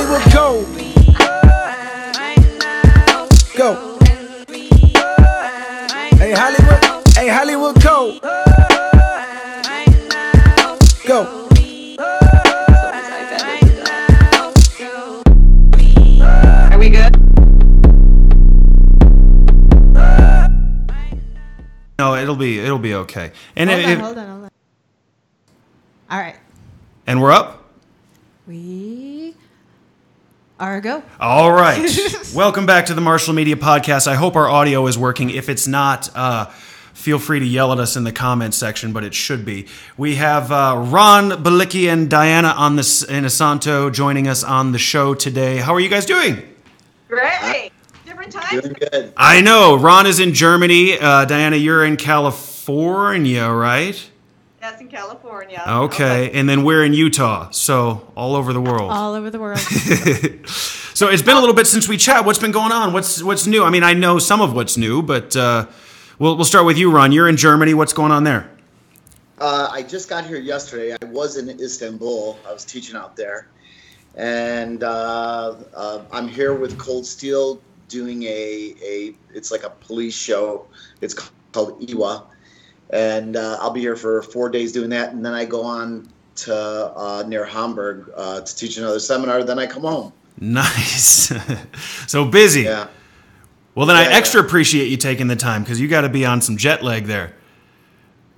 Hollywood, go. Go. Hey, Hollywood. Hey, Hollywood, go. Go. Are we good? No, it'll be it'll be okay. And Hold it- on, it- hold on, hold on. All right. and we're up. We are a go. All right. Welcome back to the Martial Media Podcast. I hope our audio is working. If it's not, uh, feel free to yell at us in the comments section, but it should be. We have uh, Ron Balicki and Diana on this Inosanto joining us on the show today. How are you guys doing? Great. Different times. Doing good. I know Ron is in Germany. Uh, Diana, you're in California, right? That's in California. Okay, and then we're in Utah, so all over the world. All over the world. So it's been a little bit since we chat. What's been going on? What's what's new? I mean, I know some of what's new, but uh, we'll we'll start with you, Ron. You're in Germany. What's going on there? Uh, I just got here yesterday. I was in Istanbul. I was teaching out there, and uh, uh, I'm here with Cold Steel doing a a. It's like a police show. It's called Iwa, and uh, I'll be here for four days doing that, and then I go on to uh, near Hamburg uh, to teach another seminar. Then I come home. Nice. so busy. Yeah. Well, then I extra yeah. appreciate you taking the time because you got to be on some jet lag there.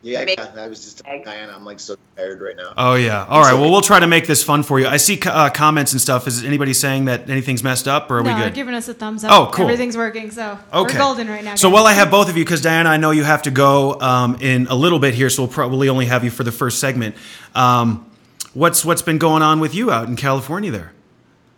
Yeah, Make- I was just telling Diana, I'm like so tired right now. Oh yeah. All right. So- Well, we'll try to make this fun for you. I see uh, comments and stuff. Is anybody saying that anything's messed up, or are no, we they're giving us a thumbs up. Oh, cool. Everything's working, so Okay. we're golden right now. So guys. while I have both of you, because Diana, I know you have to go um, in a little bit here, so we'll probably only have you for the first segment. Um, what's what's been going on with you out in California there?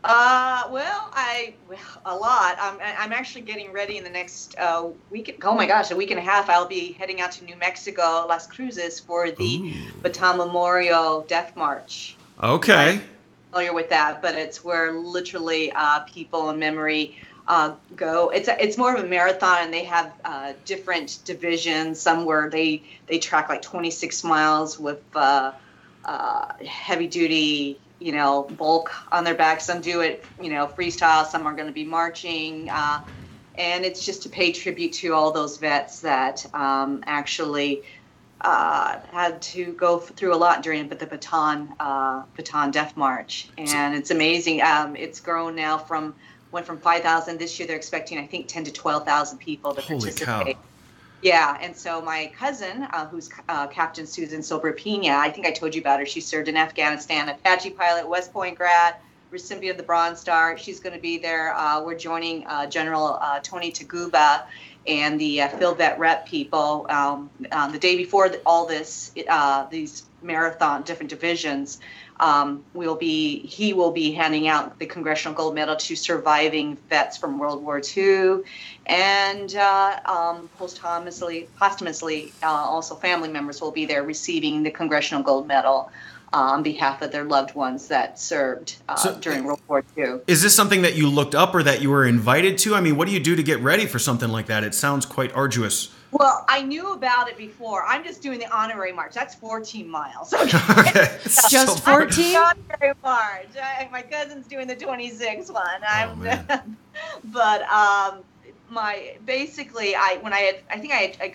Uh, well, I well, a lot. I'm I'm actually getting ready in the next uh, week. Oh my gosh, a week and a half. I'll be heading out to New Mexico, Las Cruces, for the Bataan Memorial Death March. Okay. Familiar with that, but it's where literally uh, people in memory uh, go. It's a, it's more of a marathon, and they have uh, different divisions. Some where they they track like 26 miles with uh, uh, heavy duty, you know, bulk on their back. Some do it, you know, freestyle. Some are going to be marching, uh, and it's just to pay tribute to all those vets that um, actually uh, had to go through a lot during but the Bataan uh, Bataan Death March, and it's amazing. Um, it's grown now from went from 5,000 this year. They're expecting, I think, 10 to 12,000 people to Holy cow. Yeah, and so my cousin, uh, who's uh, Captain Susan Sobrepina, I think I told you about her. She served in Afghanistan, Apache pilot, West Point grad, recipient of the Bronze Star. She's going to be there. Uh, we're joining uh, General uh, Tony Taguba and the uh, FilVetREP people. Um, um, the day before all this, these marathon different divisions, um, will be he will be handing out the Congressional Gold Medal to surviving vets from World War II, and uh, um, posthumously, posthumously uh, also family members will be there receiving the Congressional Gold Medal uh, on behalf of their loved ones that served uh, So- during World War II. Is this something that you looked up or that you were invited to? I mean, what do you do to get ready for something like that? It sounds quite arduous. Well, I knew about it before. I'm just doing the honorary march. That's 14 miles. Okay. okay. Just So- 14? honorary march. I, my cousin's doing the 26 one. I'm, Oh, man. but um, my basically, I when I had, I think I had,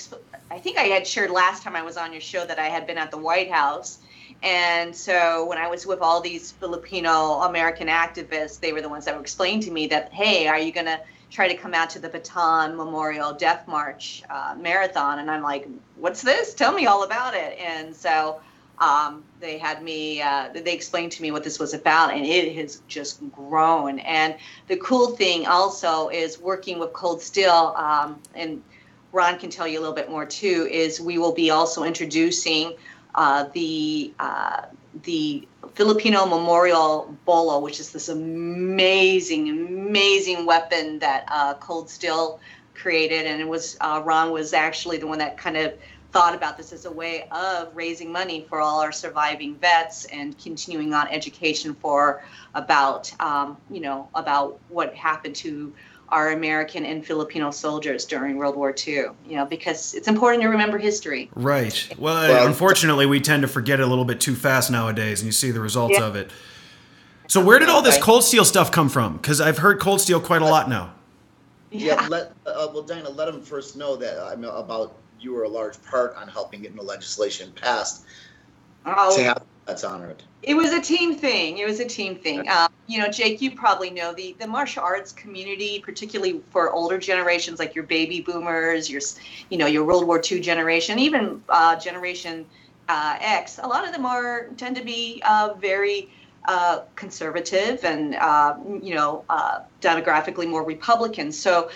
I think I had shared last time I was on your show that I had been at the White House. And so when I was with all these Filipino American activists, they were the ones that were explaining to me that, hey, are you going to try to come out to the Bataan Memorial Death March uh, Marathon? And I'm like, what's this? Tell me all about it. And so um, they had me, uh, they explained to me what this was about, and it has just grown. And the cool thing also is working with Cold Steel, um, and Ron can tell you a little bit more too, is we will be also introducing uh, the uh, the Filipino Memorial Bolo, which is this amazing, amazing weapon that uh, Cold Steel created, and it was uh, Ron was actually the one that kind of thought about this as a way of raising money for all our surviving vets and continuing on education for about um, you know about what happened to our American and Filipino soldiers during World War II. You know because it's important to remember history. Right. Well, Well- unfortunately, we tend to forget it a little bit too fast nowadays, and you see the results Yeah. of it. So where did all this cold steel stuff come from? Because I've heard cold steel quite a lot now. Yeah, let, uh, well, Diana, let them first know that I'm about, you were a large part on helping getting the legislation passed Oh, to have that's honored. It was a team thing. It was a team thing. Um, you know, Jake, you probably know the the martial arts community, particularly for older generations like your baby boomers, your you know your World War II generation, even uh, Generation uh, X. A lot of them are tend to be uh, very uh, conservative and uh, you know uh, demographically more Republican. So,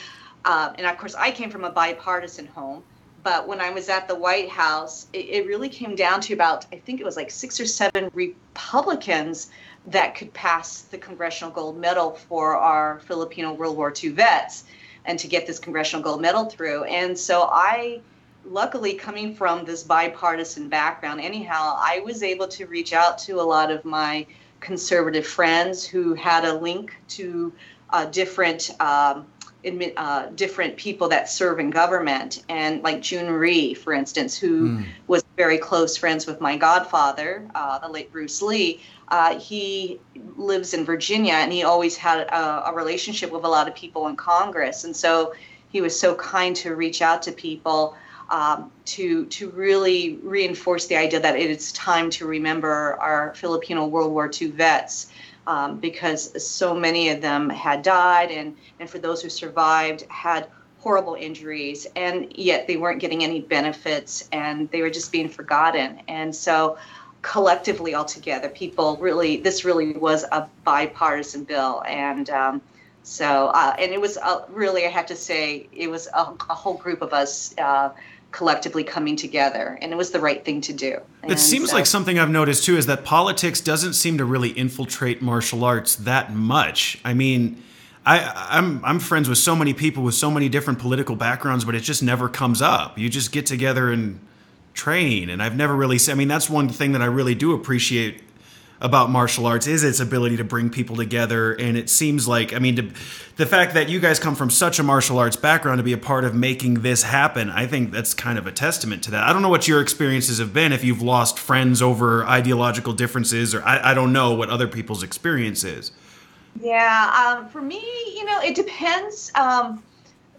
and of course, I came from a bipartisan home. But when I was at the White House, it, it really came down to about, I think it was like six or seven Republicans that could pass the Congressional Gold Medal for our Filipino World War II vets and to get this Congressional Gold Medal through. And so I, luckily, coming from this bipartisan background, anyhow, I was able to reach out to a lot of my conservative friends who had a link to uh, different. Um, admit, uh, different people that serve in government, and like Jhoon Rhee, for instance, who was very close friends with my godfather, uh, the late Bruce Lee. Uh, he lives in Virginia, and he always had a, a relationship with a lot of people in Congress, and so he was so kind to reach out to people um, to to really reinforce the idea that it is time to remember our Filipino World War II vets um, because so many of them had died, and, and for those who survived, had horrible injuries, and yet they weren't getting any benefits, and they were just being forgotten. And so, collectively, all together, people really, this really was a bipartisan bill, and um, so, uh, and it was uh, really, I have to say, it was a, a whole group of us. Uh, collectively coming together and it was the right thing to do It seems so- like something I've noticed too is that politics doesn't seem to really infiltrate martial arts that much. I mean, I, I'm I'm friends with so many people with so many different political backgrounds, but it just never comes up. You just get together and train, and I've never really. I mean, that's one thing that I really do appreciate about martial arts is its ability to bring people together and it seems like i mean to, the fact that you guys come from such a martial arts background to be a part of making this happen i think that's kind of a testament to that i don't know what your experiences have been if you've lost friends over ideological differences or i, I don't know what other people's experience is Yeah, um, for me, you know, it depends. Um,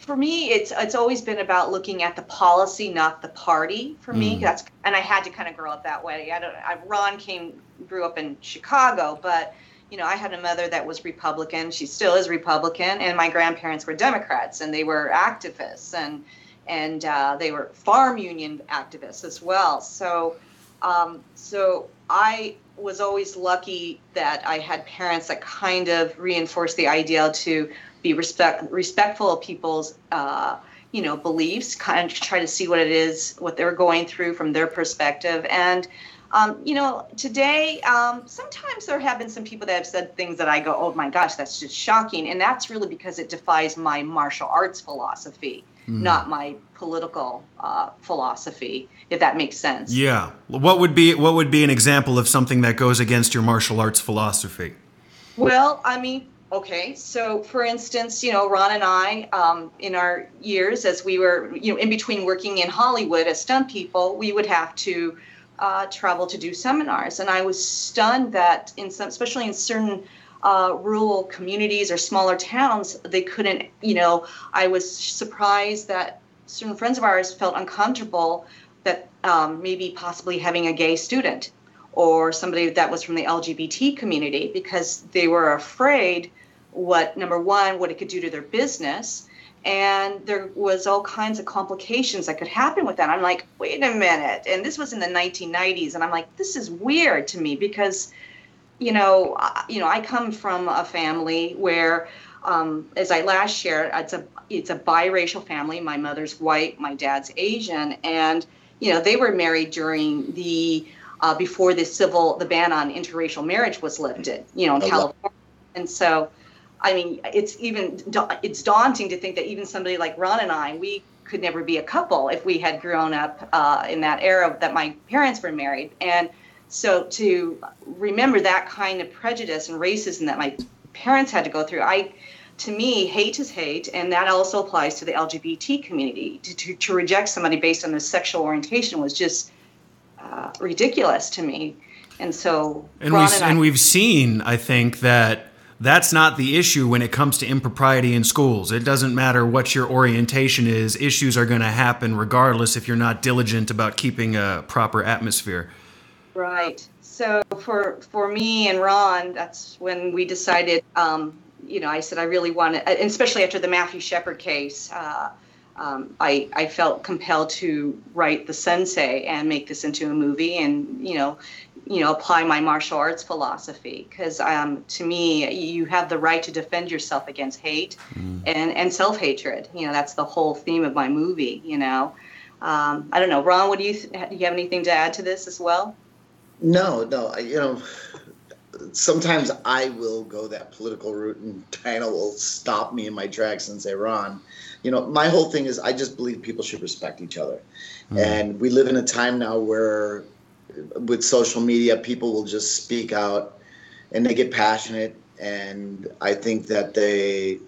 for me, it's it's always been about looking at the policy, not the party. For me, that's and I had to kind of grow up that way. I don't. I, Ron came grew up in Chicago, but you know, I had a mother that was Republican. She still is Republican, and my grandparents were Democrats, and they were activists, and and uh, they were farm union activists as well. So, um, so I was always lucky that I had parents that kind of reinforced the ideal to be respect respectful of people's uh, you know beliefs, kind of try to see what it is, what they're going through from their perspective, and um, you know, today, um, sometimes there have been some people that have said things that I go, oh my gosh, that's just shocking. And that's really because it defies my martial arts philosophy, not my political uh, philosophy, if that makes sense. yeah what would be what would be an example of something that goes against your martial arts philosophy Well, I mean, okay. So, for instance, you know, Ron and I, um, in our years as we were, you know, in between working in Hollywood as stunt people, we would have to uh, travel to do seminars, and I was stunned that in some, especially in certain uh, rural communities or smaller towns, they couldn't. You know, I was surprised that certain friends of ours felt uncomfortable that um, maybe possibly having a gay student or somebody that was from the LGBT community because they were afraid what number one what it could do to their business. And there was all kinds of complications that could happen with that. I'm like wait a minute. And this was in the 1990s and i'm like this is weird to me because you know I- you know i come from a family where um, as i last shared it's a it's a biracial family. My mother's white my dad's asian. And you know they were married during the uh, before the civil the ban on interracial marriage was lifted you know in Oh, wow. california. And so i mean it's even it's daunting to think that even somebody like ron and i we could never be a couple if we had grown up uh, in that era that my parents were married and so to remember that kind of prejudice and racism that my parents had to go through i to me, hate is hate, and that also applies to the LGBT community. To, to, to reject somebody based on their sexual orientation was just uh, ridiculous to me. And so, And Ron we've, and I- and we've seen, I think, that that's not the issue when it comes to impropriety in schools. It doesn't matter what your orientation is, issues are going to happen regardless if you're not diligent about keeping a proper atmosphere. Right. So for for me and Ron, that's when we decided. Um, you know, I said I really wanted, and especially after the Matthew Shepard case, uh, um, I I felt compelled to write the Sensei and make this into a movie, and you know, you know, apply my martial arts philosophy because um, to me, you have the right to defend yourself against hate and and self hatred. You know, that's the whole theme of my movie. You know. Um, I don't know, Ron. What do you th- do? You have anything to add to this as well? No, no. I- You know, sometimes I will go that political route, and Diana will stop me in my tracks and say, "Ron, you know, my whole thing is I just believe people should respect each other, and we live in a time now where, with social media, people will just speak out, and they get passionate, and I think that they."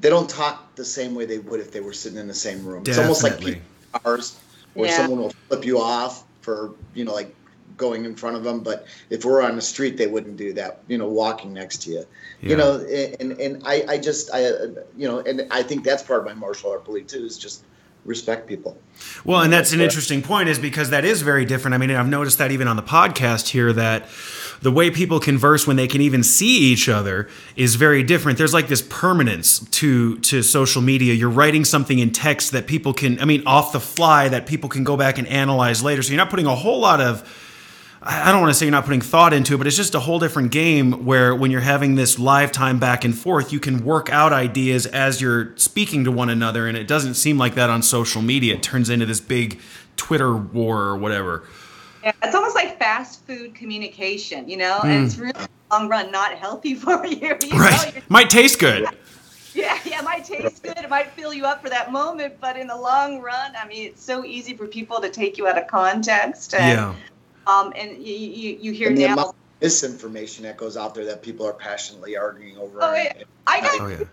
They don't talk the same way they would if they were sitting in the same room. It's almost like Definitely. people cars where Yeah. someone will flip you off for you know like going in front of them but if we're on the street they wouldn't do that you know walking next to you Yeah. you know and and i i just i uh, you know and i think that's part of my martial art belief too is just respect people Well, and that's an interesting point, is because that is very different. I mean, I've noticed that even on the podcast here, that the way people converse when they can even see each other is very different. There's like this permanence to to social media. You're writing something in text that people can, I mean, off the fly that people can go back and analyze later. So you're not putting a whole lot of I don't want to say you're not putting thought into it, but it's just a whole different game where when you're having this live time back and forth, you can work out ideas as you're speaking to one another. And it doesn't seem like that on social media. It turns into this big Twitter war or whatever. Yeah, it's almost like fast food communication, you know, and it's really long run not healthy for you. you? Hmm. Right. You're- Might taste good. Yeah, yeah, it might taste good, it might fill you up for that moment, but in the long run, I mean, it's so easy for people to take you out of context. And, Yeah. Um, and you, you, you hear and now. misinformation that goes out there that people are passionately arguing over Oh, yeah. I got Oh, yeah.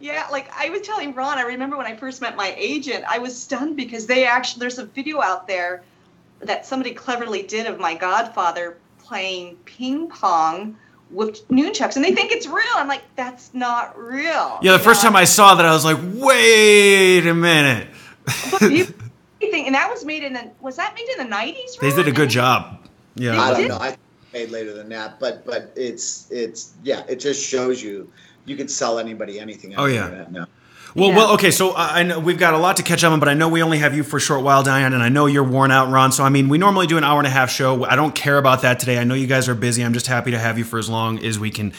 Yeah, like I was telling Ron, I remember when I first met my agent, I was stunned because they actually there's a video out there that somebody cleverly did of my godfather playing ping pong with nunchucks, and they think it's real. I'm like, that's not real. Yeah, the first time I saw that, I was like, wait a minute. Think, and that was made in the was that made in the 90s? They did a good job. Yeah, I Yeah. don't know. I think it's made later than that, but but it's it's yeah, it just shows you you can sell anybody anything. Oh, yeah. internet now. Well, Yeah. well, okay. So I I know we've got a lot to catch up on, but I know we only have you for a short while, Diane, and I know you're worn out, Ron. So I mean, we normally do an hour and a half show. I don't care about that today. I know you guys are busy. I'm just happy to have you for as long as we can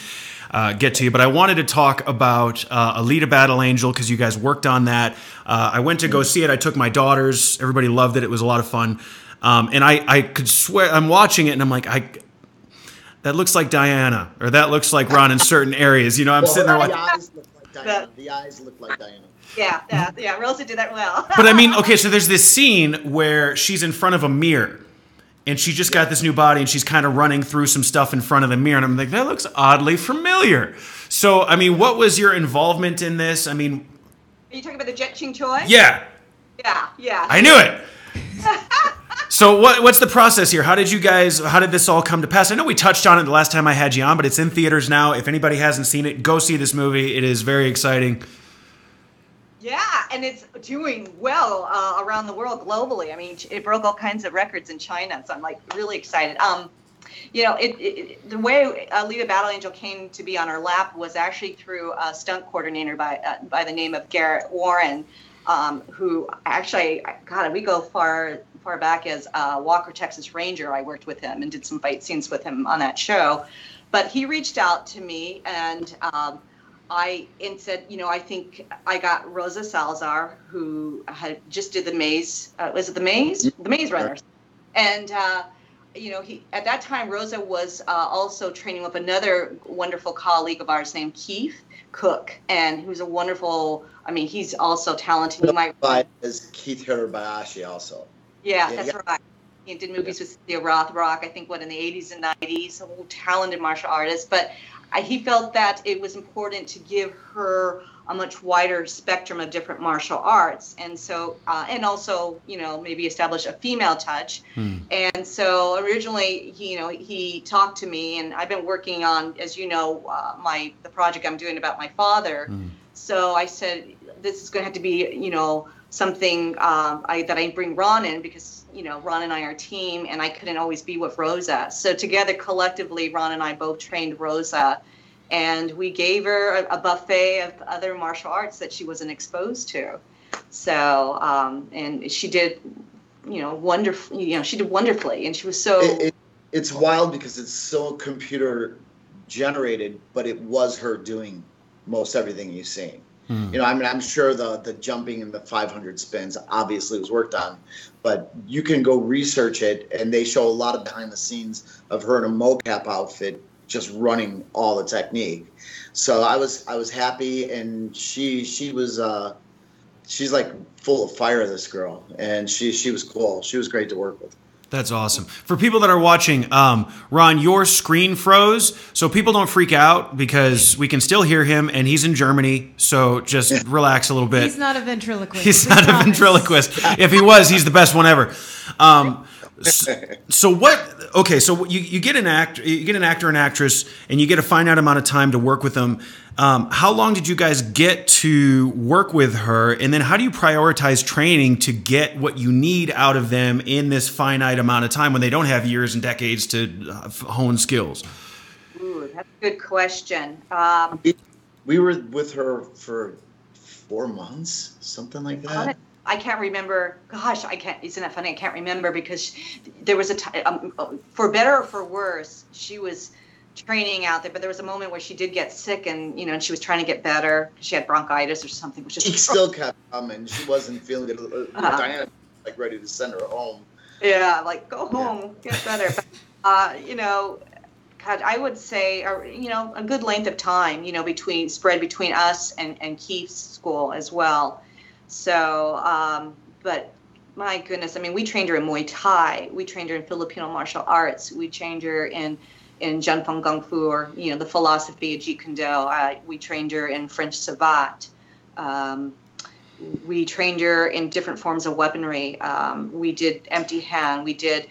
uh, get to you. But I wanted to talk about uh, Alita Battle Angel because you guys worked on that. Uh, I went to go see it. I took my daughters. Everybody loved it. It was a lot of fun. Um, and I, I could swear I'm watching it, and I'm like, I. That looks like Diana, or that looks like Ron in certain areas. You know, I'm Well, sitting there the like, eyes look like Diana. The eyes look like Diana. Yeah, yeah, yeah. Rosa did that well. But I mean, okay, so there's this scene where she's in front of a mirror and she just got this new body and she's kind of running through some stuff in front of the mirror. And I'm like, that looks oddly familiar. So, I mean, what was your involvement in this? I mean, Are you talking about the Jet Ching Choi? yeah, Yeah, yeah. I knew it. So what, what's the process here? How did you guys, how did this all come to pass? I know we touched on it the last time I had you on, but it's in theaters now. If anybody hasn't seen it, go see this movie. It is very exciting. Yeah, and it's doing well uh, around the world globally. I mean, it broke all kinds of records in China, so I'm like really excited. Um, you know, it, it, the way Alita Battle Angel came to be on our lap was actually through a stunt coordinator by uh, by the name of Garrett Warren, um, who actually, God, we go far far back as uh, Walker Texas Ranger. I worked with him and did some fight scenes with him on that show, but he reached out to me and. Um, I and said, you know, I think I got Rosa Salazar, who had just did the maze. Uh, was it the maze? The maze runners. And uh, you know, he at that time Rosa was uh, also training with another wonderful colleague of ours named Keith Cooke, and who's a wonderful. I mean, he's also talented. You might, as Keith Hirabayashi also. yeah, Yeah, that's yeah. right. He did movies with Cynthia Rothrock, I think, what in the 80s and 90s. A whole talented martial artist. But I, he felt that it was important to give her a much wider spectrum of different martial arts, and so uh, and also you know maybe establish a female touch. And so originally, he, you know, he talked to me, and I've been working on, as you know, uh, my the project I'm doing about my father. So I said, this is going to have to be, you know, something um, I, that I bring Ron in because, you know, Ron and I are team, and I couldn't always be with Rosa. So together, collectively, Ron and I both trained Rosa, and we gave her a, a buffet of other martial arts that she wasn't exposed to. So, um, and she did, you know, wonderfully. You know, she did wonderfully, and she was so. It, it, it's wild because it's so computer generated, but it was her doing most everything you've seen. You know, I mean, I'm sure the the jumping and the 500 spins obviously was worked on, but you can go research it, and they show a lot of behind the scenes of her in a mocap outfit just running all the technique. So I was I was happy, and she she was uh, she's like full of fire. This girl, and she she was cool. She was great to work with. That's awesome. For people that are watching, um, Ron, your screen froze, so people don't freak out because we can still hear him, and he's in Germany. So just relax a little bit. He's not a ventriloquist. He's we not a promise. ventriloquist. If he was, he's the best one ever. Um, s- so what? Okay, so you, you get an act, you get an actor and actress, and you get a finite amount of time to work with them. Um, how long did you guys get to work with her, and then how do you prioritize training to get what you need out of them in this finite amount of time when they don't have years and decades to uh, hone skills? Ooh, that's a good question. Um, We, we were with her for four months, something like that. I can't remember. Gosh, I can't. Isn't that funny? I can't remember because she, there was a time, um, for better or for worse, she was training out there. But there was a moment where she did get sick, and you know, and she was trying to get better. She had bronchitis or something, which is She still kept coming. She wasn't feeling good. Uh, Uh-huh. Diana like ready to send her home. yeah, like go home, get better. But, uh, you know, God, I would say, or you know, a good length of time, you know, between spread between us and and Keith's school as well. So, um, but my goodness, I mean, we trained her in Muay Thai, we trained her in Filipino martial arts, we trained her in in Jun Fan Kung Fu, or you know, the philosophy of Jeet Kune Do. Uh, we trained her in French Savate. Um, we trained her in different forms of weaponry. Um, we did empty hand. We did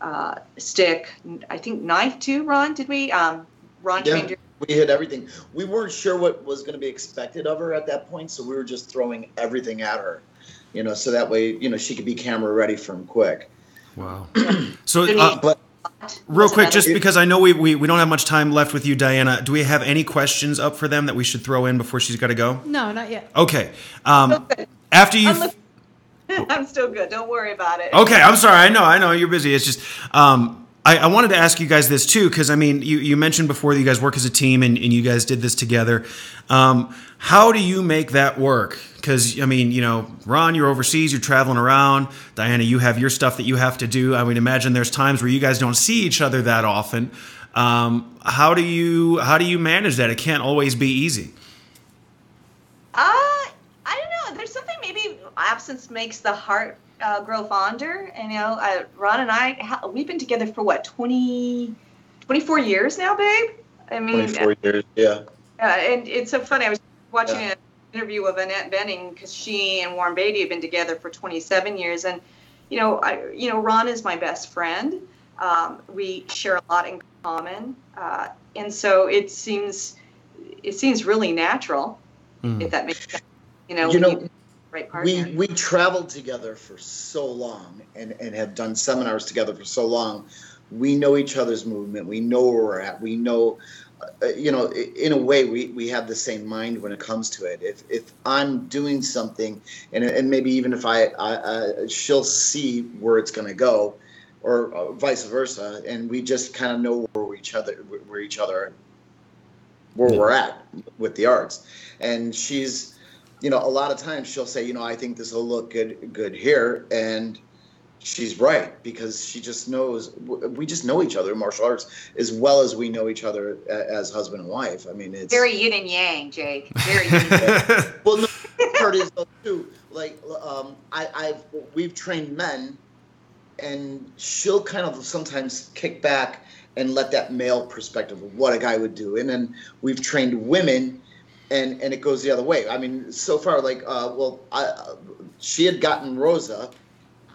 uh, stick. I think knife too. Ron, did we? Um, Ron Yeah, trained her. we hit everything. We weren't sure what was going to be expected of her at that point, so we were just throwing everything at her, you know, so that way, you know, she could be camera ready from quick. Wow. So, uh, But Real quick, another- just because I know we, we, we don't have much time left with you, Diana, do we have any questions up for them that we should throw in before she's got to go? No, not yet. Okay. Um, after you. I'm, I'm still good. Don't worry about it. Okay, I'm sorry. I know, I know you're busy. It's just um, I, I wanted to ask you guys this too, because I mean, you, you mentioned before that you guys work as a team and, and you guys did this together. Um, how do you make that work? Because I mean, you know, Ron, you're overseas, you're traveling around. Diana, you have your stuff that you have to do. I would imagine there's times where you guys don't see each other that often. Um, how do you how do you manage that? It can't always be easy. Uh, I don't know. There's something maybe absence makes the heart uh, grow fonder. And, you know, uh, Ron and I, ha- we've been together for what, 20, 24 years now, babe? I mean, 24 years, yeah. Uh, and it's so funny. I was watching Yeah. an interview of Annette Bening because she and Warren Beatty have been together for 27 years, and you know, I, you know, Ron is my best friend. Um, we share a lot in common, uh, and so it seems it seems really natural, Mm. if that makes sense. You know, You know, you pick the right partner. we we traveled together for so long and and have done seminars together for so long. We know each other's movement. We know where we're at. We know uh, you know in a way we, we have the same mind when it comes to it. If if i'm doing something and, and maybe even if i, I, I she'll see where it's going to go or uh, vice versa and we just kind of know where each other where each other where we're at with the arts. And she's you know, a lot of times she'll say, you know, I think this will look good, good here, and she's right because she just knows. We just know each other in martial arts as well as we know each other as husband and wife. I mean, it's Very yin and yang, Jake. Very yin and yang. well. No, the part is though too. Like, um, I, I've we've trained men and she'll kind of sometimes kick back and let that male perspective of what a guy would do. And then we've trained women, and and it goes the other way. I mean, so far, like, uh, well, I, she had gotten Rosa.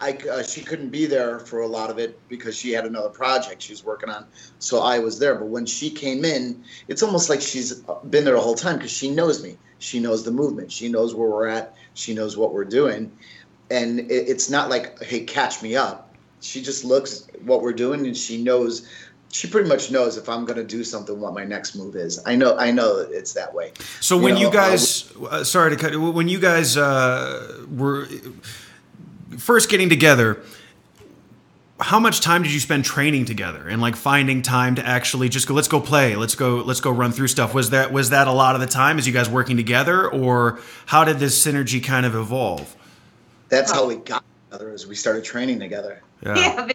I, uh, she couldn't be there for a lot of it because she had another project she was working on. So I was there. But when she came in, it's almost like she's been there the whole time because she knows me. She knows the movement. She knows where we're at. She knows what we're doing. And it, it's not like, hey, catch me up. She just looks what we're doing and she knows she pretty much knows if I'm going to do something, what my next move is. I know, I know it's that way. So You when know, you uh, guys, uh, sorry to cut, when you guys uh, were first getting together, how much time did you spend training together and like finding time to actually just go? Let's go play. Let's go. Let's go run through stuff. Was that was that a lot of the time as you guys working together, or how did this synergy kind of evolve? That's how we got together. Is we started training together. Yeah. Yeah,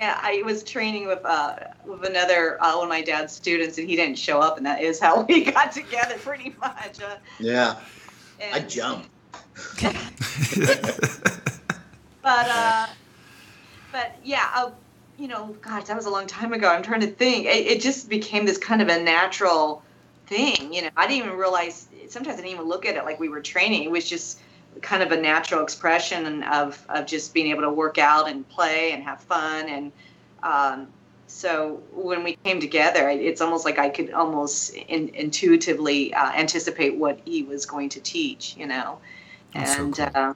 I was training with uh, with another uh, one of my dad's students, and he didn't show up, and that is how we got together, pretty much. Uh, Yeah, I jumped. but uh, but yeah, uh, you know, gosh, that was a long time ago. I'm trying to think. It, it just became this kind of a natural thing. You know, I didn't even realize. Sometimes I didn't even look at it like we were training. It was just kind of a natural expression of of just being able to work out and play and have fun and. Um, so when we came together, it's almost like I could almost in, intuitively uh, anticipate what he was going to teach. You know. That's so And cool. uh, yeah.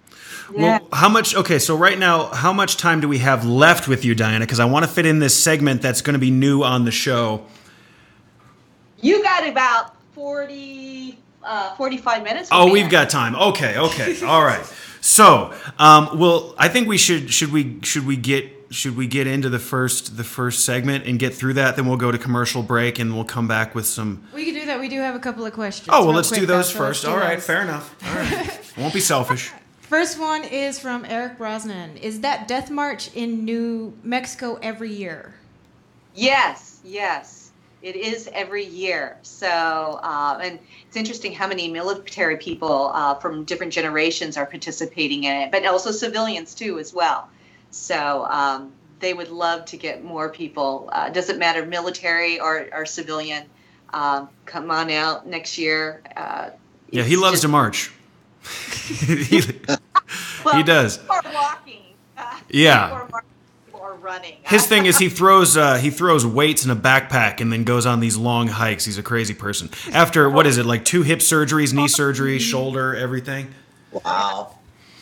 Well, how much? Okay, so right now, how much time do we have left with you, Diana? Because I want to fit in this segment that's going to be new on the show. You got about 40, uh, 45 minutes. Oh, we've got time. Okay, okay, all right. So, um, well, I think we should should we should we get should we get into the first the first segment and get through that? Then we'll go to commercial break and we'll come back with some. We can do that. We do have a couple of questions. Oh well, let's do those first. All right, those. fair enough. All right, won't be selfish. First one is from Eric Brosnan. Is that Death March in New Mexico every year? Yes, yes. It is every year. So, uh, and it's interesting how many military people uh, from different generations are participating in it, but also civilians too, as well. So, um, they would love to get more people. Uh, doesn't matter, military or, or civilian. Um, come on out next year. Uh, Yeah, he loves just- to march. he, well, he does. Or walking. Uh, Yeah. Or, running. His thing is he throws uh, he throws weights in a backpack and then goes on these long hikes. He's a crazy person. After what is it like two hip surgeries, knee surgery, shoulder, everything. Wow.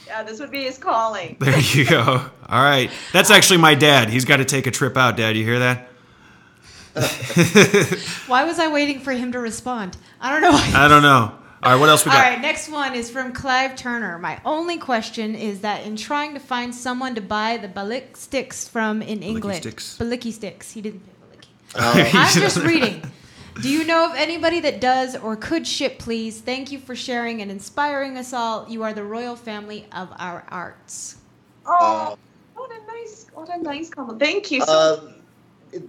Yeah, this would be his calling. There you go. All right, that's actually my dad. He's got to take a trip out. Dad, you hear that? Why was I waiting for him to respond? I don't know. I don't know. All right, what else we got? right, next one is from Clive Turner. My only question is that in trying to find someone to buy the Balik sticks from in England, sticks. Balicki sticks. He didn't say Balicki. Oh, I'm just reading. Do you know of anybody that does or could ship, please? Thank you for sharing and inspiring us all. You are the royal family of our arts. Oh, what a nice, what a nice comment. Thank you. So Uh, it,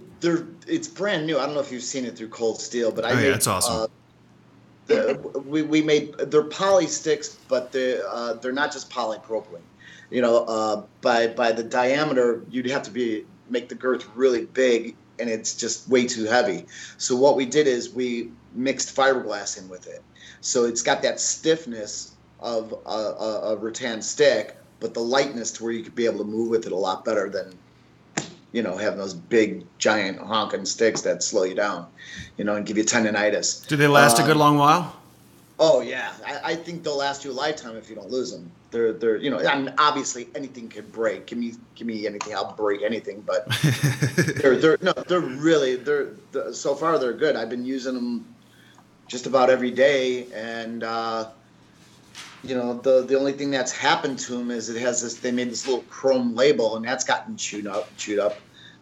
it's brand new. I don't know if you've seen it through Cold Steel, but I Oh, yeah, made, it's awesome. Uh, we, we made they're poly sticks, but they're uh, they're not just polypropylene. You know, uh, by by the diameter, you'd have to be make the girth really big, and it's just way too heavy. So what we did is we mixed fiberglass in with it, so it's got that stiffness of a, a, a rattan stick, but the lightness to where you could be able to move with it a lot better than you know, having those big, giant honking sticks that slow you down, you know, and give you tendonitis. Do they last a Uh, good long while? Oh yeah, I, I think they'll last you a lifetime if you don't lose them. They're they're you know, mean, obviously anything can break. Give me give me anything, I'll break anything. But they're they're no, they're really they're, they so far they're good. I've been using them just about every day, and uh, you know the the only thing that's happened to him is it has this. They made this little chrome label, and that's gotten chewed up chewed up.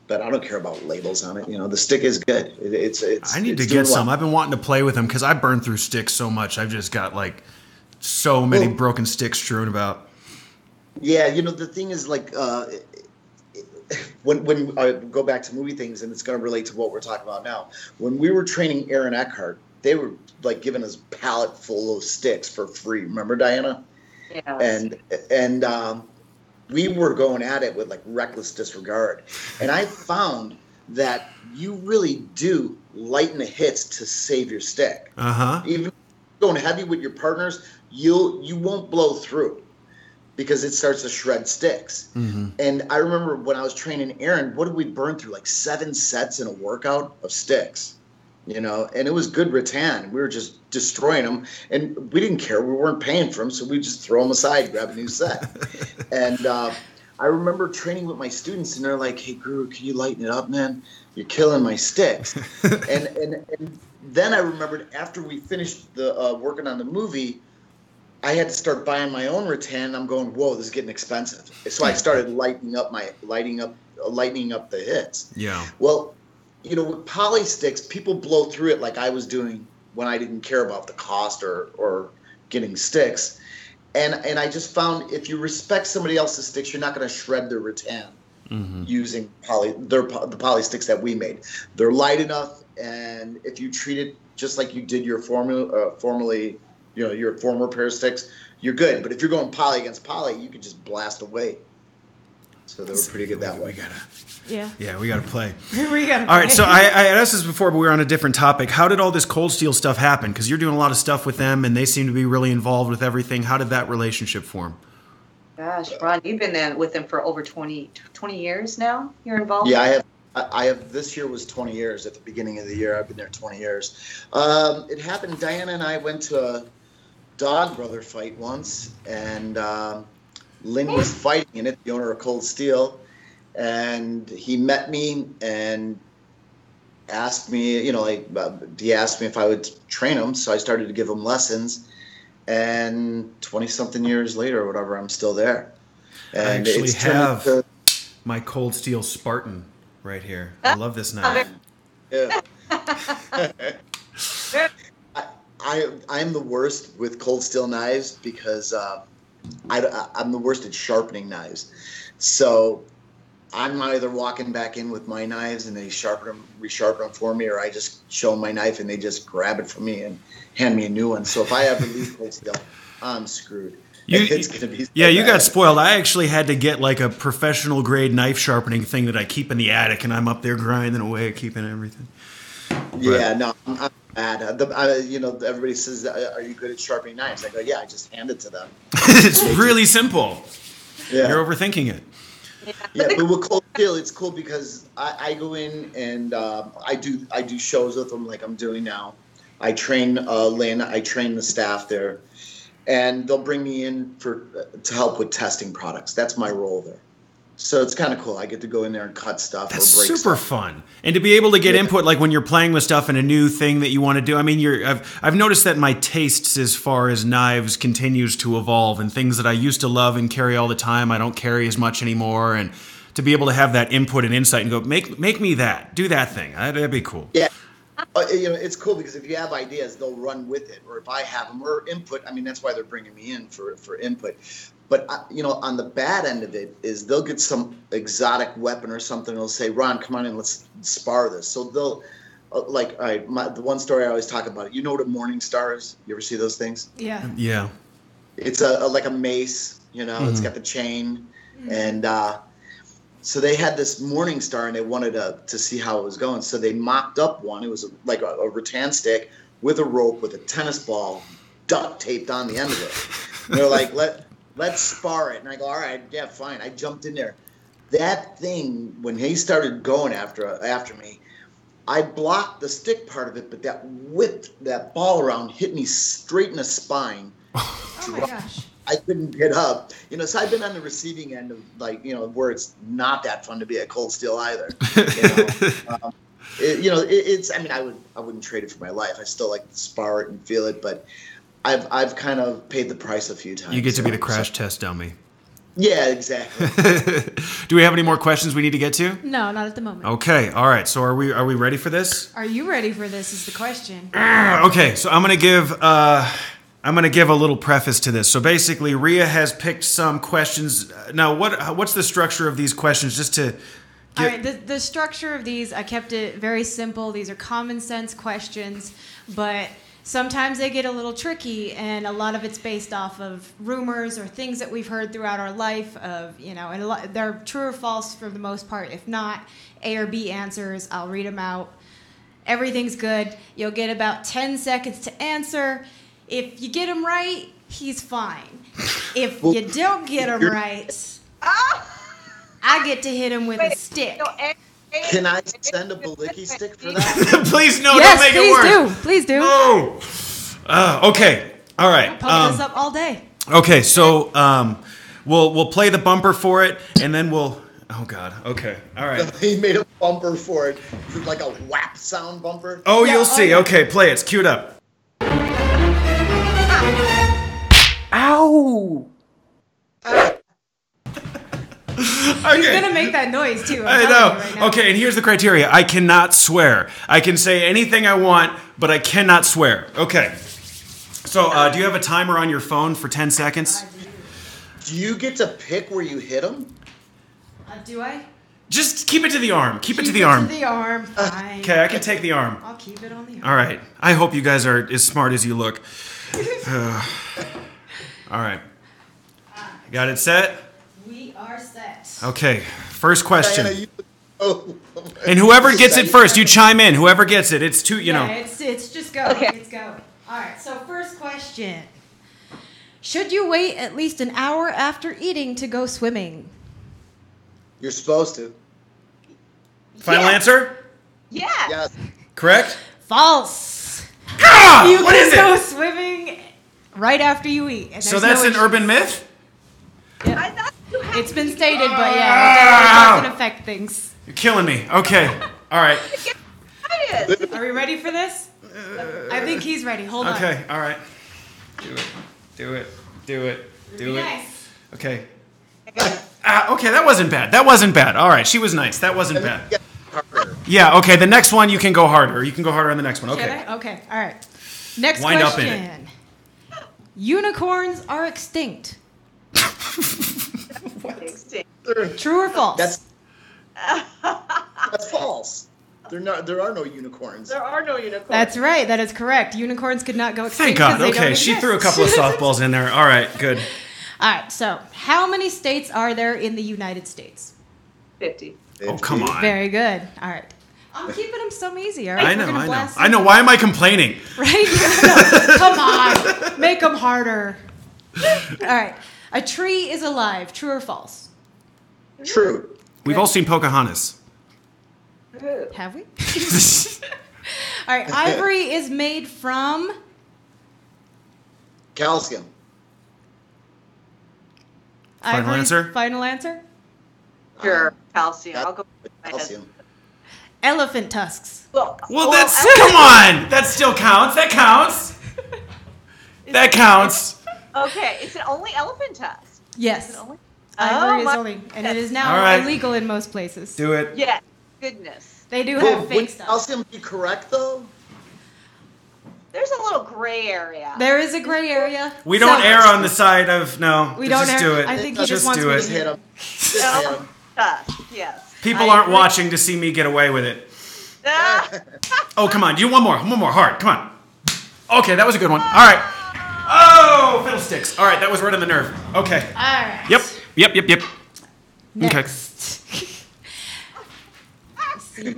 But I don't care about labels on it. You know, the stick is good. It, it's it's. I need it's to get some. well. I've been wanting to play with them because I burn through sticks so much. I've just got like so many Well- broken sticks strewn about. Yeah, you know the thing is like uh, when when I go back to movie things, and it's going to relate to what we're talking about now. When we were training Aaron Eckhart, they were like giving us pallet full of sticks for free. Remember Diana? yes. And and um, we were going at it with like reckless disregard. And I found that you really do lighten the hits to save your stick. Uh huh. Even going heavy with your partners, you'll you won't blow through because it starts to shred sticks. And I remember when I was training Aaron, what did we burn through? Like seven sets in a workout of sticks. You know, and it was good rattan. We were just destroying them, and we didn't care. We weren't paying for them, so we just throw them aside, grab a new set. and uh, I remember training with my students, and they're like, "Hey, Guru, can you lighten it up, man? You're killing my sticks." and, and and then I remembered after we finished the uh, working on the movie, I had to start buying my own rattan. I'm going, "Whoa, this is getting expensive." So I started lighting up my lighting up, uh, lightening up the hits. Yeah. Well, you know, with poly sticks, people blow through it like I was doing when I didn't care about the cost or or getting sticks. And and I just found if you respect somebody else's sticks, you're not going to shred their rattan using poly their the poly sticks that we made. They're light enough, and if you treat it just like you did your formula, uh, formerly, you know, your former pair of sticks, you're good. But if you're going poly against poly, you can just blast away. So they were pretty good that We way. gotta. Yeah. Yeah, we gotta play. we got All right, so I, I asked this before, but we were on a different topic. How did all this Cold Steel stuff happen? Because you're doing a lot of stuff with them, and they seem to be really involved with everything. How did that relationship form? Gosh, Ron, you've been in with them for over 20, 20 years now. You're involved. Yeah, I have. I I have. This year was 20 years. At the beginning of the year, I've been there 20 years. Um, it happened. Diana and I went to a Dog Brother fight once, and um, Lynn was fighting in it. The owner of Cold Steel, and he met me and asked me. You know, like uh, he asked me if I would train him. So I started to give him lessons. And 20 something years later, or whatever, I'm still there. And actually have- into- My Cold Steel Spartan right here. I love this knife. Yeah. I, I I'm the worst with cold steel knives because uh, I, I'm the worst at sharpening knives. So I'm either walking back in with my knives and they sharpen them, resharpen them for me, or I just show them my knife and they just grab it from me and hand me a new one. So if I ever leave cold steel, I'm screwed. You- it's gonna be so Yeah, you got spoiled. I actually had to get like a professional grade knife sharpening thing that I keep in the attic, and I'm up there grinding away, keeping everything. Yeah, no, I'm, I'm bad. Uh, The, I, you know, everybody says, uh, "Are you good at sharpening knives?" I go, "Yeah, I just hand it to them." it's really simple. Yeah, You're overthinking it. yeah. But with cold steel, it's cool because I, I go in and um, I do I do shows with them like I'm doing now. I train uh, Lynn. I train the staff there, and they'll bring me in for to help with testing products. That's my role there. So it's kind of cool. I get to go in there and cut stuff That's or break super stuff. fun, and to be able to get Yeah. input like when you're playing with stuff and a new thing that you want to do. I mean, you're I've I've noticed that my tastes as far as knives continues to evolve, and things that I used to love and carry all the time, I don't carry as much anymore, and to be able to have that input and insight and go make make me that, do that thing, that'd, that'd be cool. Yeah. Uh, you know, it's cool because if you have ideas, they'll run with it. Or if I have them, or input. I mean, that's why they're bringing me in for for input. But uh, you know, on the bad end of it is they'll get some exotic weapon or something. and They'll say, "Ron, come on in, let's spar this." So they'll uh, like, all right, my, the one story I always talk about. You know what a morning star is? You ever see those things? Yeah. Yeah, It's a, a like a mace. You know, it's Mhm. got the chain, and uh, so they had this morning star, and they wanted to to see how it was going. So they mocked up one. It was a, like a, a rattan stick with a rope with a tennis ball duct taped on the end of it. And they're like, let let's spar it, and I go, all right, yeah, fine. I jumped in there. That thing when he started going after after me. I blocked the stick part of it, but that whipped that ball around, hit me straight in the spine. Oh my gosh. I couldn't get up. You know, so I've been on the receiving end of like, you know, where it's not that fun to be at Cold Steel either. You know, um, it, you know it, it's. I mean, I would I wouldn't trade it for my life. I still like to spar it and feel it, but I've I've kind of paid the price a few times. you get to be the So- crash test dummy. yeah, exactly. Do we have any more questions we need to get to? No, not at the moment. Okay, all right. So are we are we ready for this? Are you ready for this? Is the question. Okay, so I'm gonna give uh, I'm gonna give a little preface to this. So basically, Ria has picked some questions. Now, what what's the structure of these questions? Just to All get, right, the, the structure of these, I kept it very simple. These are common sense questions, but sometimes they get a little tricky, and a lot of it's based off of rumors or things that we've heard throughout our life. Of you know, and a lot, they're true or false for the most part. If not, A or B answers. I'll read them out. Everything's good. You'll get about 10 seconds to answer. If you get them right, he's fine. If Well, you don't get them right, Ah! I get to hit him with a stick. no, Can I send a Balicki stick for that? please no, yes, don't make it worse. do. Please do. No. Uh, okay. All right. Pump Um, this up all day. okay. So um, we'll we'll play the bumper for it, and then we'll. Oh God. Okay. All right. he made a bumper for it. Like a whap sound bumper. Oh, Yeah, you'll oh, see. yeah. Okay, play it. It's queued up. Ow! Okay. He's gonna make that noise too. I'm I know. right okay, and here's the criteria. I cannot swear. I can say anything I want, but I cannot swear. Okay. So, uh, do you have a timer on your phone for 10 seconds? Do you get to pick where you hit him? Uh, do I? Just keep it to the arm. Keep, it to Keep the arm. To the arm. Fine. Okay, I can take the arm. I'll keep it on the arm. All right. I hope you guys are as smart as you look. Uh, all right. Got it set? We are set. Okay. First question. Diana, you, oh, And whoever gets it first, you chime in. Whoever gets it. It's two, you yeah, know. it's it's just go. Okay. It's go. All right. So first question: Should you wait at least an hour after eating to go swimming? You're supposed to. Final Yeah. answer? Yeah. Yes. Correct? False. Ah! You What can is go it? swimming right after you eat. and So that's no an issue. urban myth? I thought you had It's to been stated, but Ah! yeah, it doesn't affect things. You're killing me. Okay. All right. Are we ready for this? I think he's ready. Hold on. Okay. All right. Do it. Do it. Do it. Do Be it. nice. Okay. Ah, okay, that wasn't bad. That wasn't bad. All right, she was nice. That wasn't bad. harder. Yeah, okay, the next one you can go harder. You can go harder on the next one. Should Okay. I? Okay. All right. Next Wind up question. in it. Unicorns are extinct. Extinct. True or false? That's that's false. There not there are no unicorns. There are no unicorns. That's right. That is correct. Unicorns could not go extinct. Thank God. 'cause they Okay, she threw a couple of softballs in there. All right, good. All right. So, how many states are there in the United States? 50. Oh, come on. Very good. All right. I'm keeping them so easy. All right. I know, I know. blast I know. Why am I complaining? Right? No, Come on. Make them harder. All right. A tree is alive. True or false? True. We've all seen Pocahontas. Have we? All right. Ivory is made from. Calcium. Final Ivory- answer? Final answer? Sure. Um, calcium. I'll go with my husband. Calcium. Elephant tusks. Well, Well, well, that's ele- come on. That still counts. That counts. That counts. Okay, is it only elephant tusk? Is Yes. it only? Ivory Oh, is my only, and it is now All right. illegal in most places. Do it. Yeah. Goodness. They do Well, have fake stuff. calcium be correct though? There's a little gray area. There is a gray area. We don't So- err on the side of no. We don't just err- do it. I think he just just wants do me it. to hit him. Just hit him. Tusk, yes. People I aren't agree. watching to see me get away with it. Ah, Oh, come on. Do one more. One more. Hard. Come on. Okay, that was a good one. All right. Oh, fiddlesticks. All right, that was right on the nerve. Okay. All right. Yep. Yep. Yep. Yep. Next. See.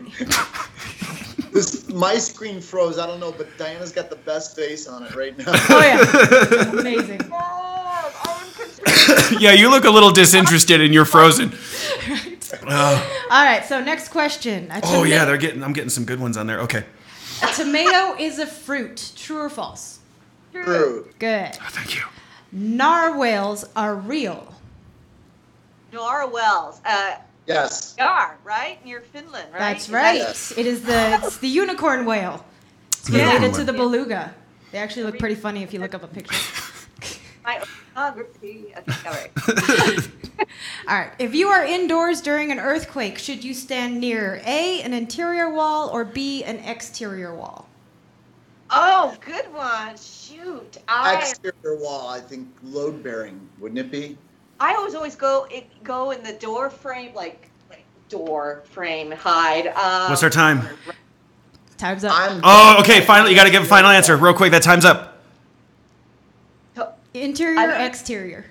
This my screen froze. I don't know, but Diana's got the best face on it right now. Oh yeah. Amazing. oh, I'm concerned. Yeah, you look a little disinterested and you're frozen. Uh. All right. So next question. A Oh yeah, they're getting. I'm getting some good ones on there. Okay. A tomato is a fruit. True or false? True. Good. Oh, thank you. Narwhals are real. Nora Wells. Uh, Yes. Gar, right? Near Finland, right? That's right. that- It is the it's the unicorn whale. It's Unicorn related to the beluga. They actually look pretty funny if you look up a picture. My oceanography. Okay, all right. All right. If you are indoors during an earthquake, should you stand near A, an interior wall, or B, an exterior wall? Oh, good one. Shoot. I Exterior wall, I think load bearing, wouldn't it be? I always always go it, go in the door frame, like, like door frame, hide. Um, What's our time? Time's up. I'm. Oh, okay. Finally, you got to give a final answer real quick. That time's up. Interior, I- exterior.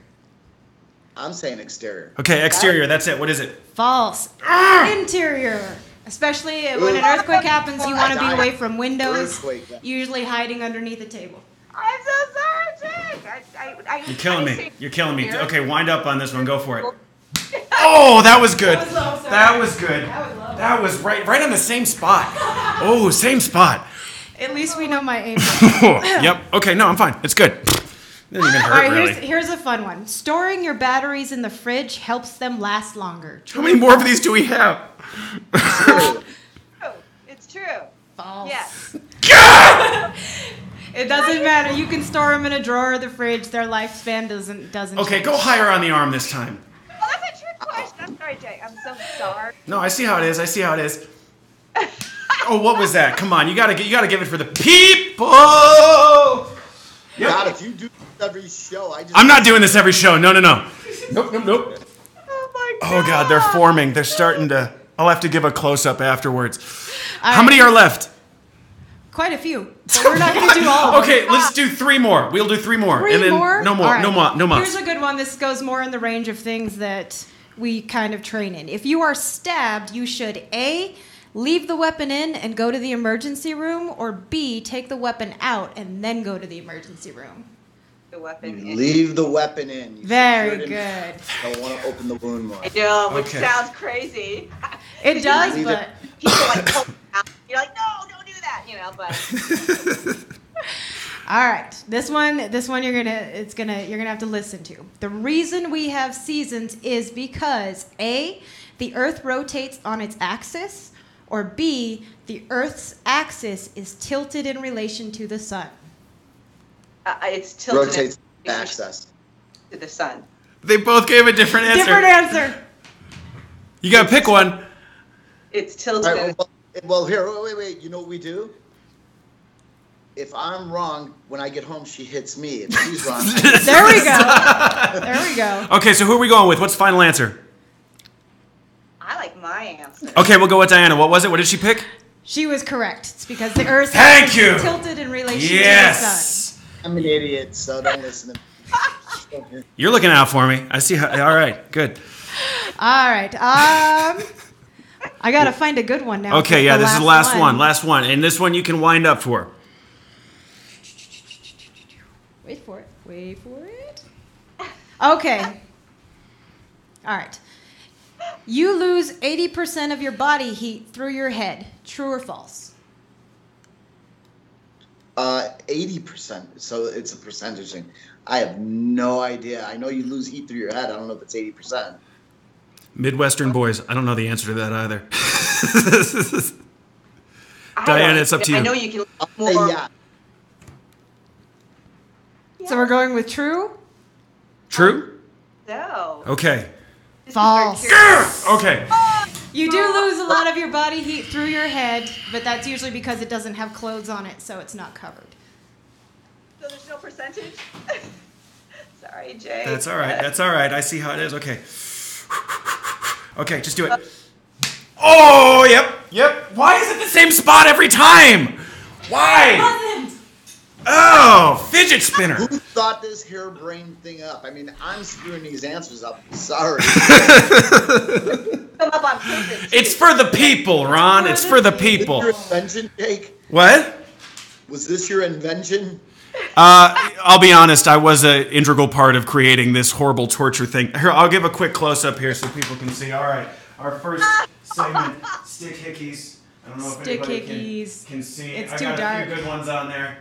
I'm saying exterior. Okay, exterior. That's it. What is it? False. Interior. Especially when an earthquake happens, you want to be away from windows, Earthquake, yeah. usually hiding underneath a table. I'm so sorry, Jake. I, I, I, You're killing I me. You're killing me. Here. Okay, wind up on this one. Go for it. Oh, that was good. That was low, sorry. That was good. That was low. That was right, right on the same spot. Oh, same spot. At least we know my aim. yep. Okay. No, I'm fine. It's good. Didn't even ah, hurt All right, really. here's, here's a fun one. Storing your batteries in the fridge helps them last longer. How many more of these do we have? Oh, oh it's true. False. Yes. It doesn't matter. You can store them in a drawer of the fridge. Their lifespan doesn't doesn't. Okay, change. go higher on the arm this time. Oh, that's a trick question. I'm sorry, Jake. I'm so sorry. No, I see how it is. I see how it is. Oh, what was that? Come on, you gotta you gotta give it for the people. Yep. God, if you do this every show, I just. I'm not doing this every show. No, no, no. Nope, nope, nope. Oh my god. Oh God, they're forming. They're starting to. I'll have to give a close up afterwards. All How right, many are left? Quite a few. But we're not going to do all of them. Okay, let's do three more. We'll do three more, Three and then more? no more, All right. no more, no more. Here's a good one. This goes more in the range of things that we kind of train in. If you are stabbed, you should A, leave the weapon in and go to the emergency room, or B, take the weapon out and then go to the emergency room. The weapon. is- Leave the weapon in. You Very secure it in. good. Don't want to open the wound more. I know, which Okay. sounds crazy. It does, Leave but it- People like pull out. You're like, no, don't do that. You know, but all right. This one, this one, you're gonna, it's gonna, you're gonna have to listen to. The reason we have seasons is because A, the Earth rotates on its axis, or B, the Earth's axis is tilted in relation to the sun. Uh, it's tilted Rotates in- access. to the sun. They both gave a different answer. Different answer. You gotta pick one. It's All tilted. right, well, well, here, wait, wait, wait. You know what we do? If I'm wrong, when I get home, she hits me. If she's wrong, I- There we go. There we go. Okay, so who are we going with? What's the final answer? I like my answer. Okay, we'll go with Diana. What was it? What did she pick? She was correct. It's because the Earth Thank is you. tilted in relation to the sun. Yes. I'm an idiot, so don't listen to me. You're looking out for me. I see. How, all right, good. All right. Um, I gotta find a good one now. Okay, yeah, this is the last one. one. Last one, and this one you can wind up for. Wait for it. Wait for it. Okay. All right. You lose 80% of your body heat through your head. True or false? Uh, 80%. So it's a percentage thing. I have no idea. I know you lose heat through your head. I don't know if it's 80%. Midwestern boys. I don't know the answer to that either. Diana, it's up to you. I know you can more. say yeah. So we're going with true? True. No. Okay. False. very curious. Okay. You do lose a lot of your body heat through your head, but that's usually because it doesn't have clothes on it, so it's not covered. So there's no percentage. Sorry, Jay. That's all right. That's all right. I see how it is. Okay. Okay, just do it. Oh, yep, yep. Why is it the same spot every time? Why? Oh, fidget spinner. Who thought this harebrained thing up? I mean, I'm screwing these answers up. Sorry. Come up on purpose. It's for the people, Ron. It's for the Was people. this your invention, Jake? What? Was this your invention? Uh, I'll be honest. I was an integral part of creating this horrible torture thing. Here, I'll give a quick close up here so people can see. All right, our first segment, stick hickeys. I don't know if Stick anybody can- hickeys. Can, see. It's I too got dark. a few good ones on there.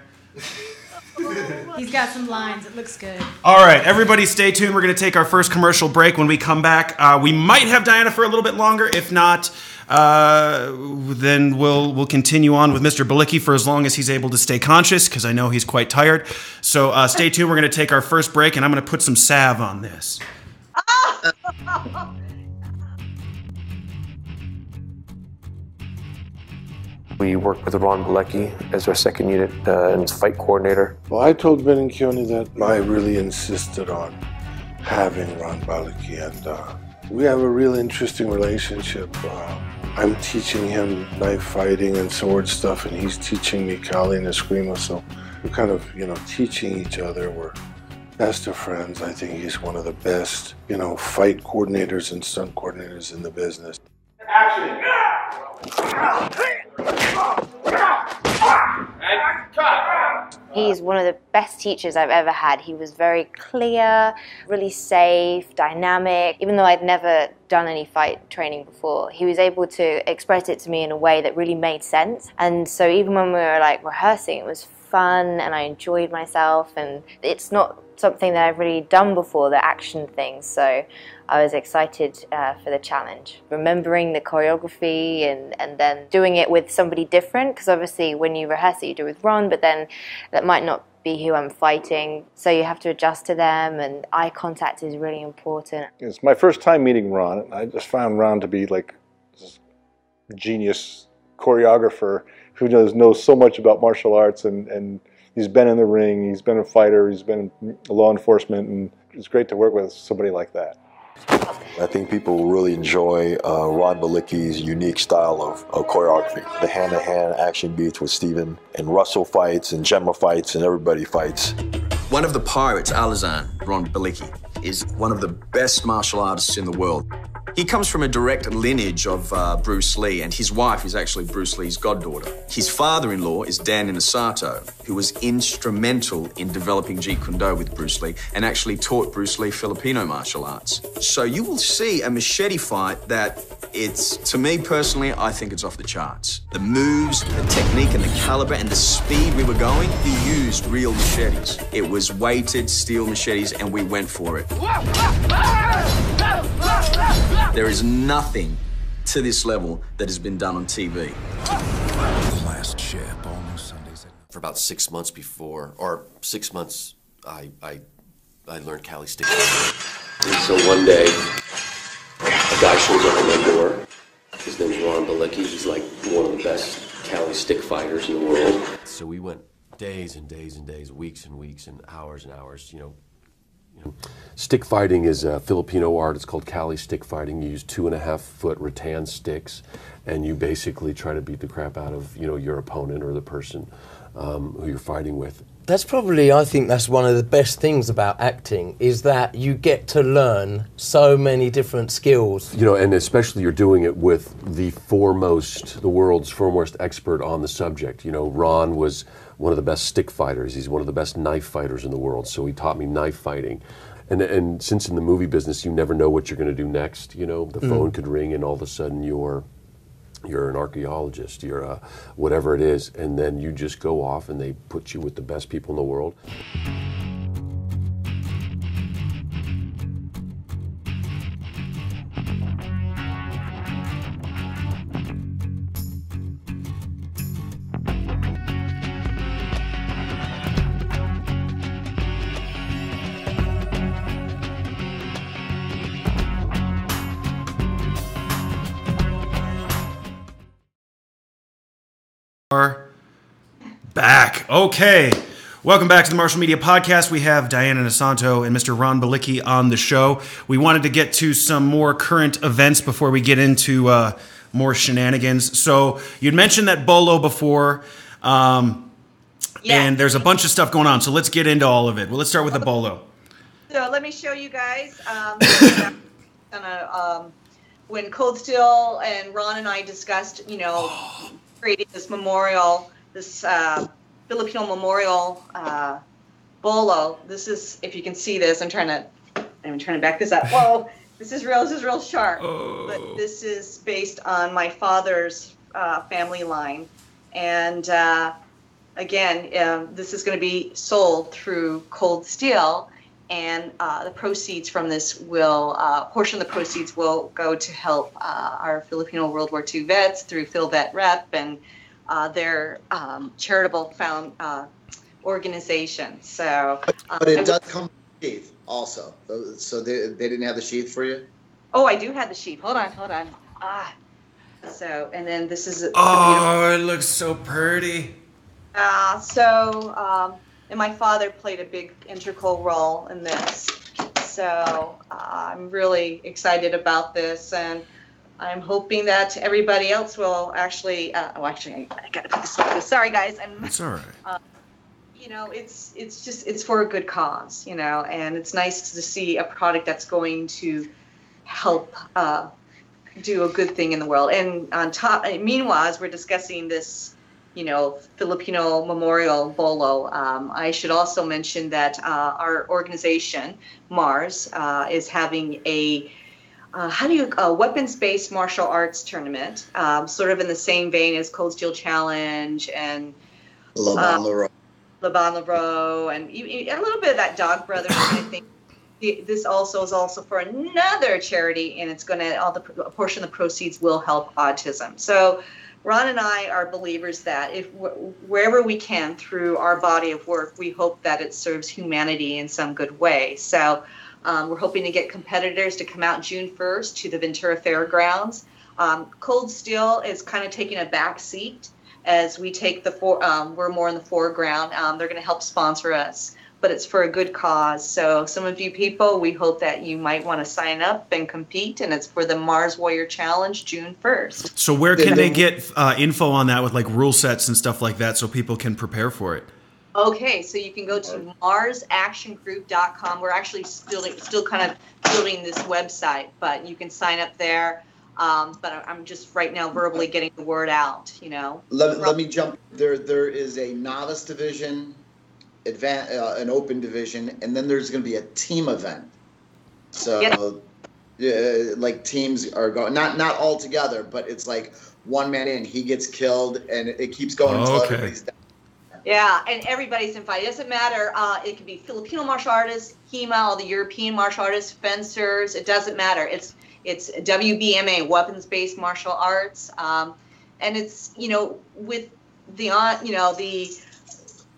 He's got some lines. It looks good. All right, everybody, stay tuned. We're going to take our first commercial break. When we come back, uh, we might have Diana for a little bit longer. If not, uh, then we'll we'll continue on with Mr. Balicki for as long as he's able to stay conscious, because I know he's quite tired. So uh, stay tuned. We're going to take our first break, and I'm going to put some salve on this. We work with Ron Balicki as our second unit uh, and as fight coordinator. Well, I told Ben and Keone that I really insisted on having Ron Balicki, and uh, we have a real interesting relationship. Uh, I'm teaching him knife fighting and sword stuff, and he's teaching me Kali and Eskrima. So we're kind of, you know, teaching each other. We're best of friends. I think he's one of the best, you know, fight coordinators and stunt coordinators in the business. He's one of the best teachers I've ever had. He was very clear, really safe, dynamic. Even though I'd never done any fight training before, he was able to express it to me in a way that really made sense. And so even when we were like rehearsing, it was fun and I enjoyed myself. And it's not something that I've really done before, the action thing. So I was excited uh, for the challenge. Remembering the choreography and, and then doing it with somebody different, because obviously when you rehearse it, you do it with Ron, but then that might not be who I'm fighting. So you have to adjust to them, and eye contact is really important. It's my first time meeting Ron, and I just found Ron to be like this genius choreographer who knows knows so much about martial arts, and, and he's been in the ring, he's been a fighter, he's been in law enforcement, and it's great to work with somebody like that. I think people really enjoy uh, Ron Balicki's unique style of, of choreography. The hand-to-hand action beats with Steven, and Russell fights, and Gemma fights, and everybody fights. One of the pirates, Alazan, Ron Balicki, is one of the best martial artists in the world. He comes from a direct lineage of uh, Bruce Lee, and his wife is actually Bruce Lee's goddaughter. His father-in-law is Dan Inosanto, who was instrumental in developing Jeet Kune Do with Bruce Lee and actually taught Bruce Lee Filipino martial arts. So you will see a machete fight that it's, to me personally, I think it's off the charts. The moves, the technique and the caliber and the speed we were going, he used real machetes. It was weighted steel machetes and we went for it. There is nothing to this level that has been done on TV. Last ship, almost Sundays. For about six months before, or six months, I I, I learned Kali stick. So one day, a guy shows up at my door. His name's Ron Balicki. He's like one of the best Kali stick fighters in the world. So we went days and days and days, weeks and weeks, and hours and hours. You know, Stick fighting is a Filipino art. It's called Kali stick fighting. You use two and a half foot rattan sticks, and you basically try to beat the crap out of you know your opponent or the person um, who you're fighting with. That's probably, I think, that's one of the best things about acting is that you get to learn so many different skills. You know, and especially you're doing it with the foremost, the world's foremost expert on the subject. You know, Ron was one of the best stick fighters. He's one of the best knife fighters in the world. So he taught me knife fighting. And, and since in the movie business you never know what you're going to do next, you know, the Mm. phone could ring and all of a sudden you're you're an archaeologist, you're a whatever it is, and then you just go off and they put you with the best people in the world. Are back. Okay. Welcome back to the Martial Media Podcast. We have Diana Inosanto and Mr. Ron Balicki on the show. We wanted to get to some more current events before we get into uh, more shenanigans. So you'd mentioned that Bolo before, um, and there's a bunch of stuff going on. So let's get into all of it. Well, let's start with the Bolo. So let me show you guys. Um, gonna, um, when Cold Steel and Ron and I discussed, you know, creating this memorial, this uh, Filipino memorial uh, bolo. This is, if you can see this, I'm trying to, I'm trying to back this up. Whoa, this is real. This is real sharp. But this is based on my father's uh, family line, and uh, again, um, this is going to be sold through Cold Steel, and uh, the proceeds from this will, uh, portion of the proceeds will go to help uh, our Filipino World War II vets through FilVetREP and uh, their um, charitable found uh, organization. So, um, But I it would- does come with sheath also. So they, they didn't have the sheath for you? Oh, I do have the sheath. Hold on, hold on. Ah. So, and then this is. a- Oh, it looks so pretty. Uh, so, um, and my father played a big integral role in this. So uh, I'm really excited about this. And I'm hoping that everybody else will actually. Uh, oh, actually, I, I gotta put this like. Sorry, guys. I'm. It's all right. Uh, you know, it's it's just it's for a good cause, you know, and it's nice to see a product that's going to help uh, do a good thing in the world. And on top, meanwhile, as we're discussing this, you know, Filipino Memorial Bolo, um, I should also mention that uh, our organization Mars uh, is having a uh, how do you a weapons-based martial arts tournament, um, sort of in the same vein as Cold Steel Challenge and Laban uh, Laban Laro, and a little bit of that Dog Brothers. I think this also is also for another charity, and it's going to all the a portion of the proceeds will help autism. So. Ron and I are believers that if wherever we can through our body of work, we hope that it serves humanity in some good way. So um, we're hoping to get competitors to come out June 1st to the Ventura Fairgrounds. Um, Cold Steel is kind of taking a back seat as we take the for, um, we're more in the foreground. Um, they're going to help sponsor us, but it's for a good cause. So some of you people, we hope that you might want to sign up and compete, and it's for the Mars Warrior Challenge June 1st. So where can they get uh, info on that with like rule sets and stuff like that, so people can prepare for it? Okay, so you can go to marsactiongroup.com. We're actually still still kind of building this website, but you can sign up there. Um, but I'm just right now verbally getting the word out. You know. Let, let me jump. There there is a novice division, advan- uh, an open division, and then there's going to be a team event. So, yeah, like teams are going not not all together, but it's like one man in, he gets killed, and it keeps going Oh, until okay. everybody's down. Yeah, and everybody's invited. It doesn't matter. Uh, it could be Filipino martial artists, HEMA, all the European martial artists, fencers. It doesn't matter. It's it's WBMA, weapons-based martial arts, um, and it's you know with the on you know the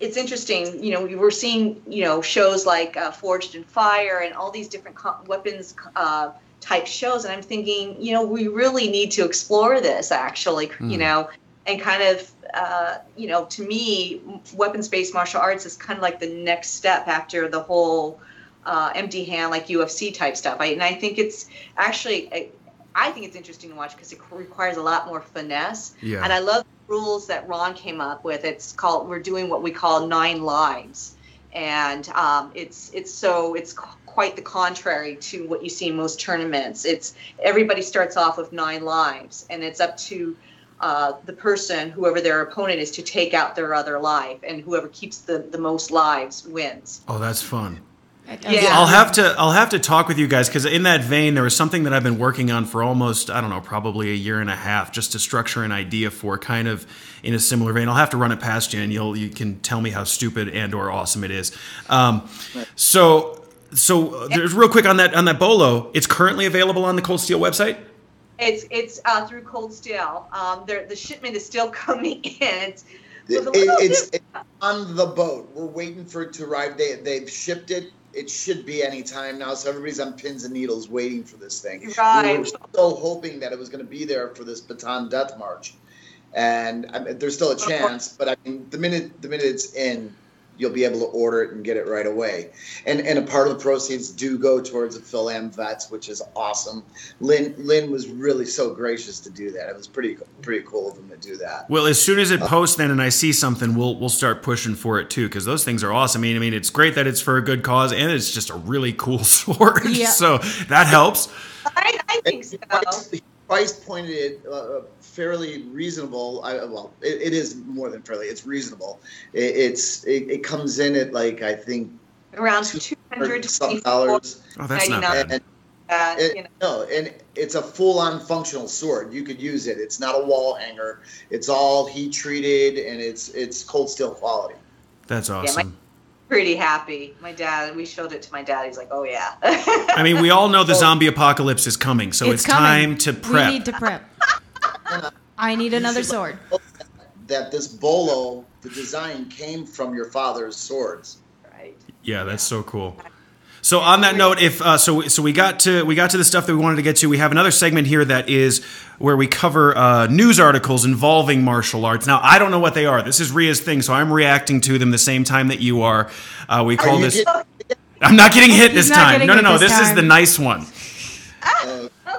it's interesting. You know, we're seeing you know shows like uh, Forged in Fire and all these different co- weapons uh, type shows, and I'm thinking, you know, we really need to explore this actually. You Hmm. know, and kind of uh, you know, to me, weapons-based martial arts is kind of like the next step after the whole uh, empty hand, like UFC type stuff. I, and I think it's actually, I, I think it's interesting to watch because it requires a lot more finesse. Yeah. And I love rules that Ron came up with. It's called we're doing what we call nine lives, and um, it's it's so it's quite the contrary to what you see in most tournaments. It's everybody starts off with nine lives, and it's up to uh, the person, whoever their opponent is, to take out their other life, and whoever keeps the, the most lives wins. Oh, that's fun. Yeah. I'll have to I'll have to talk with you guys because in that vein there was something that I've been working on for almost I don't know probably a year and a half just to structure an idea for kind of in a similar vein. I'll have to run it past you and you'll you can tell me how stupid and or awesome it is. Um, so so uh, there's real quick on that on that bolo. It's currently available on the Cold Steel website. It's it's uh, through Cold Steel. Um, the shipment is still coming in. It's, It- it's it's, on the boat. We're waiting for it to arrive. They they've shipped it. It should be any time now. So everybody's on pins and needles waiting for this thing. We Right. were so hoping that it was going to be there for this Bataan Death March, and I mean, there's still a chance. But I mean, the minute the minute it's in, you'll be able to order it and get it right away. And and a part of the proceeds do go towards the Phil Am vets, which is awesome. Lynn Lynn was really so gracious to do that. It was pretty pretty cool of him to do that. Well, as soon as it posts, then and I see something, we'll we'll start pushing for it too because those things are awesome. I mean, I mean, it's great that it's for a good cause and it's just a really cool sword. Yeah. So that helps. I, I think so. Price, price pointed it uh, fairly reasonable. I, well, it, it is more than fairly. It's reasonable. It, it's it, it comes in at like I think around two hundred something dollars. Oh, that's not bad. And, Uh, it- you know. no, and it's a full-on functional sword. You could use it. It's not a wall hanger. It's all heat treated, and it's it's cold steel quality. That's Yeah, awesome. my, pretty happy. My dad, we showed it to my dad. He's like, "Oh yeah." I mean, we all know the zombie apocalypse is coming, so it's, time to prep. We need to prep. I need another sword. That this bolo, the design came from your father's swords. Right. Yeah, that's so cool. So on that note, if uh, so, so we got to we got to the stuff that we wanted to get to. We have another segment here that is where we cover uh, news articles involving martial arts. Now I don't know what they are. This is Ria's thing, so I'm reacting to them the same time that you are. Uh, we call you this. getting- I'm not getting hit He's this not time. getting No, no, no. this This is the nice one.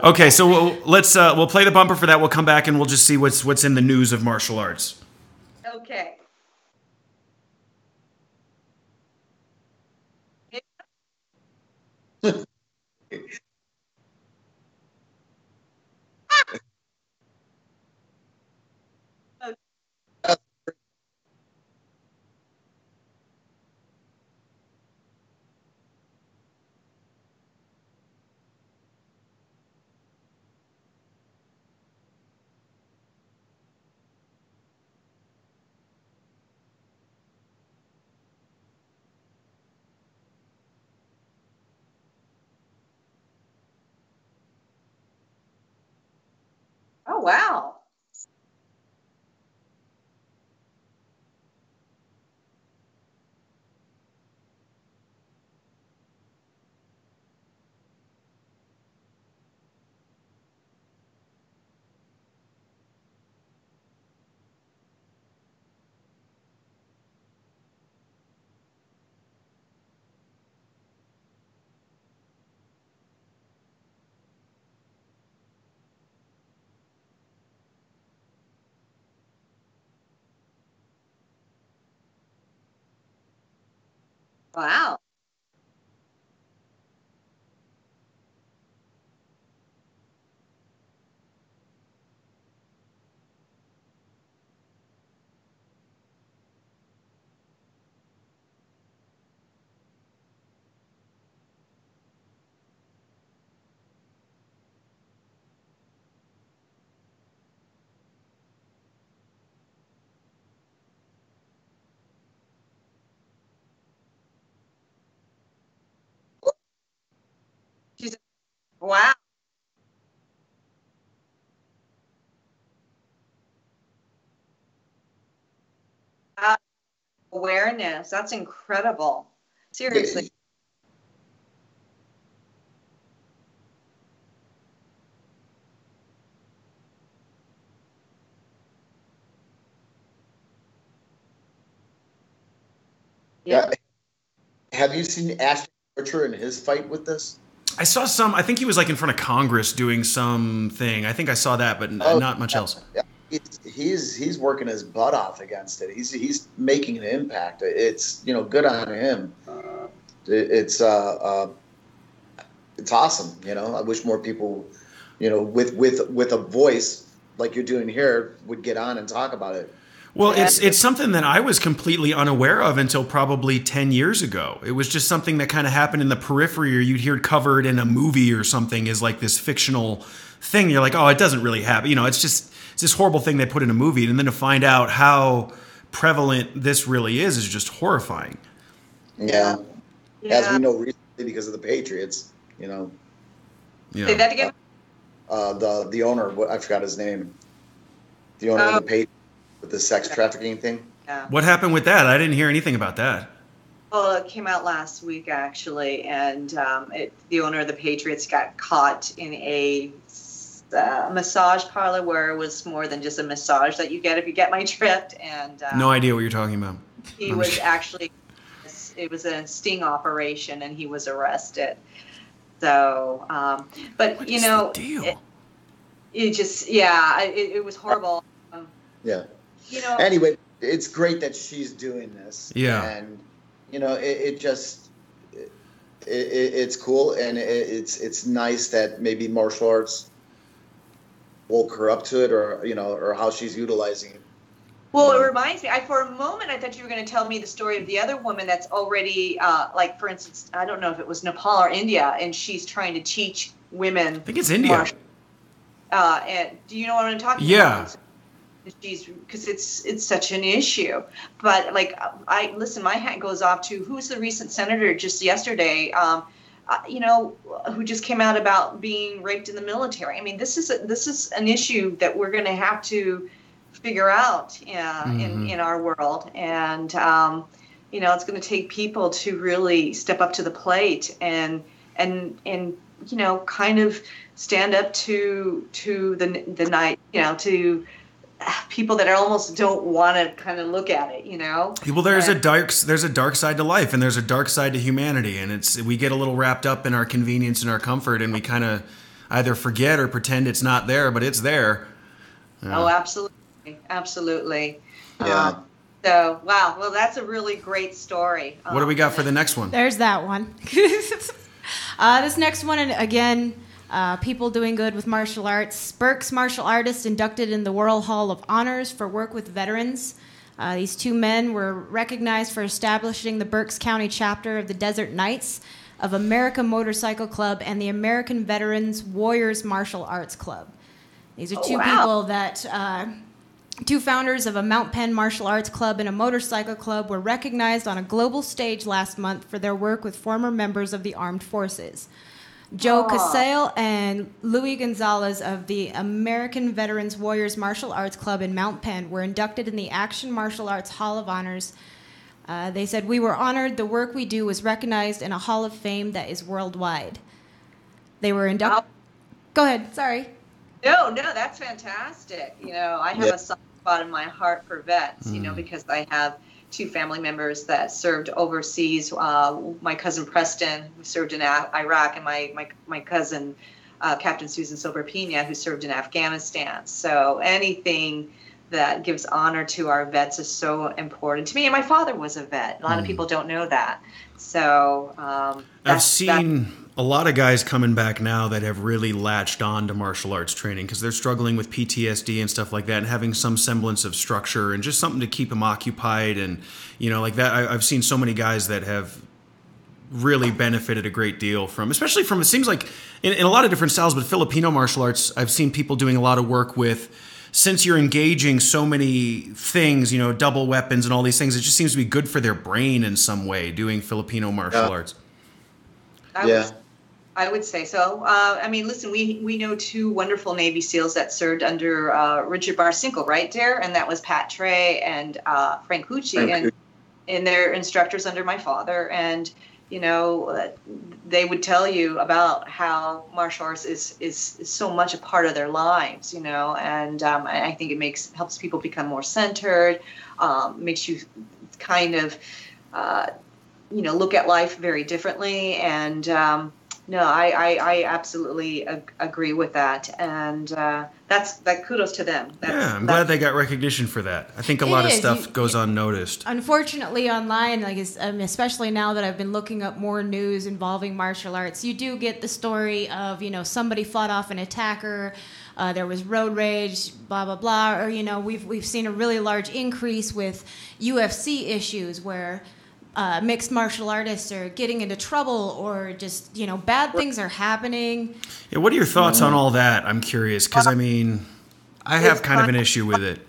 Okay, so we'll, let's uh, we'll play the bumper for that. We'll come back and we'll just see what's what's in the news of martial arts. Okay. Oh wow. Wow. She's wow. Uh, awareness. That's incredible. Seriously. Yeah. Have you seen Ashton Kutcher in his fight with this? I saw some. I think he was like in front of Congress doing something. I think I saw that, but Oh, not much else. Yeah, he's, he's he's working his butt off against it. He's he's making an impact. It's you know good on him. It's uh, uh, it's awesome. You know, I wish more people, you know, with with with a voice like you're doing here, would get on and talk about it. Well, it's it's something that I was completely unaware of until probably ten years ago. It was just something that kind of happened in the periphery, or you'd hear it covered in a movie or something as like this fictional thing. You're like, oh, it doesn't really happen. You know, it's just it's this horrible thing they put in a movie, and then to find out how prevalent this really is is just horrifying. Yeah. Yeah. As we know recently because of the Patriots, you know, Say that again. uh, the the owner, what I forgot his name, the owner of Oh. the Patriots with the sex trafficking thing. Yeah. What happened with that? I didn't hear anything about that. Well, it came out last week actually, and um, it, the owner of the Patriots got caught in a uh, massage parlor where it was more than just a massage that you get if you get my drift, and uh, No idea what you're talking about. he I'm was just- actually it was a sting operation, and he was arrested. So, um, but you know, It, it just yeah, it, it was horrible. Um, Yeah. You know, Anyway, it's great that she's doing this. Yeah. And you know, it, it just it, it, it's cool, and it, it's it's nice that maybe martial arts woke her up to it, or you know, or how she's utilizing it. Well, it reminds me. I for a moment I thought you were going to tell me the story of the other woman that's already, uh, like for instance, I don't know if it was Nepal or India, and she's trying to teach women. I think it's India. martial- Uh, and do you know what I'm talking Yeah. about? She's because it's it's such an issue. But like I listen, my hat goes off to who's the recent senator just yesterday. Um, uh, you know, who just came out about being raped in the military. I mean, this is a, this is an issue that we're going to have to figure out uh, in in our world, and um, you know, it's going to take people to really step up to the plate and and and you know, kind of stand up to to the the night, you know, to people that almost don't want to kind of look at it, you know. Well, there's a dark there's a dark side to life, and there's a dark side to humanity, and it's we get a little wrapped up in our convenience and our comfort, and we kind of. either forget or pretend it's not there, but it's there. Yeah. Oh, absolutely, absolutely. Yeah. Um, so wow, well, that's a really great story. What do we got for the next one? There's that one. uh, this next one, and again, uh, people doing good with martial arts. Berks martial artist inducted in the World Hall of Honors for work with veterans. Uh, these two men were recognized for establishing the Berks County chapter of the Desert Knights of America Motorcycle Club and the American Veterans Warriors Martial Arts Club. These are Oh, two wow. people that, uh, two founders of a Mount Penn martial arts club and a motorcycle club were recognized on a global stage last month for their work with former members of the armed forces. Joe Aw. Casale and Louis Gonzalez of the American Veterans Warriors Martial Arts Club in Mount Penn were inducted in the Action Martial Arts Hall of Honors. Uh, they said, We were honored. The work we do was recognized in a Hall of Fame that is worldwide. They were inducted. Go ahead. Sorry. No, no, that's fantastic. You know, I have Yeah. a soft spot in my heart for vets. You know, Mm. because I have two family members that served overseas. Uh, my cousin Preston, who served in Iraq, and my my my cousin uh, Captain Susan Silver Pena, who served in Afghanistan. So anything that gives honor to our vets is so important to me. And my father was a vet. A lot of Mm. people don't know that. So um, I've seen a lot of guys coming back now that have really latched on to martial arts training because they're struggling with PTSD and stuff like that, and having some semblance of structure and just something to keep them occupied. And you know, like that, I, I've seen so many guys that have really benefited a great deal from, especially from it seems like in, in a lot of different styles, but Filipino martial arts. I've seen people doing a lot of work with. Since you're engaging so many things, you know, double weapons and all these things, it just seems to be good for their brain in some way. Doing Filipino martial Yeah. arts. I would, I would say so. Uh, I mean, listen, we we know two wonderful Navy SEALs that served under uh, Richard Marcinko, right there, and that was Pat Trey and uh, Frank Cucci, Frank and and they're instructors under my father, and you know, uh, they would tell you about how martial arts is, is is so much a part of their lives, you know, and um, I think it makes helps people become more centered, um, makes you kind of. Uh, you know look at life very differently and um, no I, I, I absolutely ag- agree with that and uh, that's that kudos to them that's, Yeah, I'm that's- glad they got recognition for that. I think a It lot of is. stuff You- goes unnoticed. Unfortunately, online, like um, especially now that I've been looking up more news involving martial arts, you do get the story of you know somebody fought off an attacker. Uh, there was road rage, blah blah blah, or you know we've we've seen a really large increase with UFC issues where uh, mixed martial artists are getting into trouble or just you know bad things are happening. Yeah, what are your thoughts on all that? I'm curious because I mean, I have It's kind of an issue with it.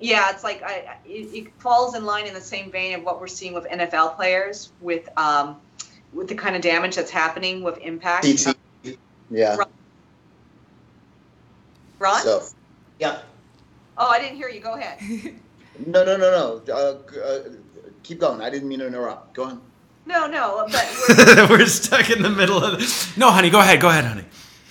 yeah it's like I, it, it falls in line in the same vein of what we're seeing with NFL players with um, with the kind of damage that's happening with impact CT. Yeah. Ron? So, yeah. oh I didn't hear you go ahead No, no, no, no. Uh, uh, keep going. I didn't mean to interrupt. Go on. no no but We're stuck in the middle of it. No, honey, go ahead. Go ahead, honey.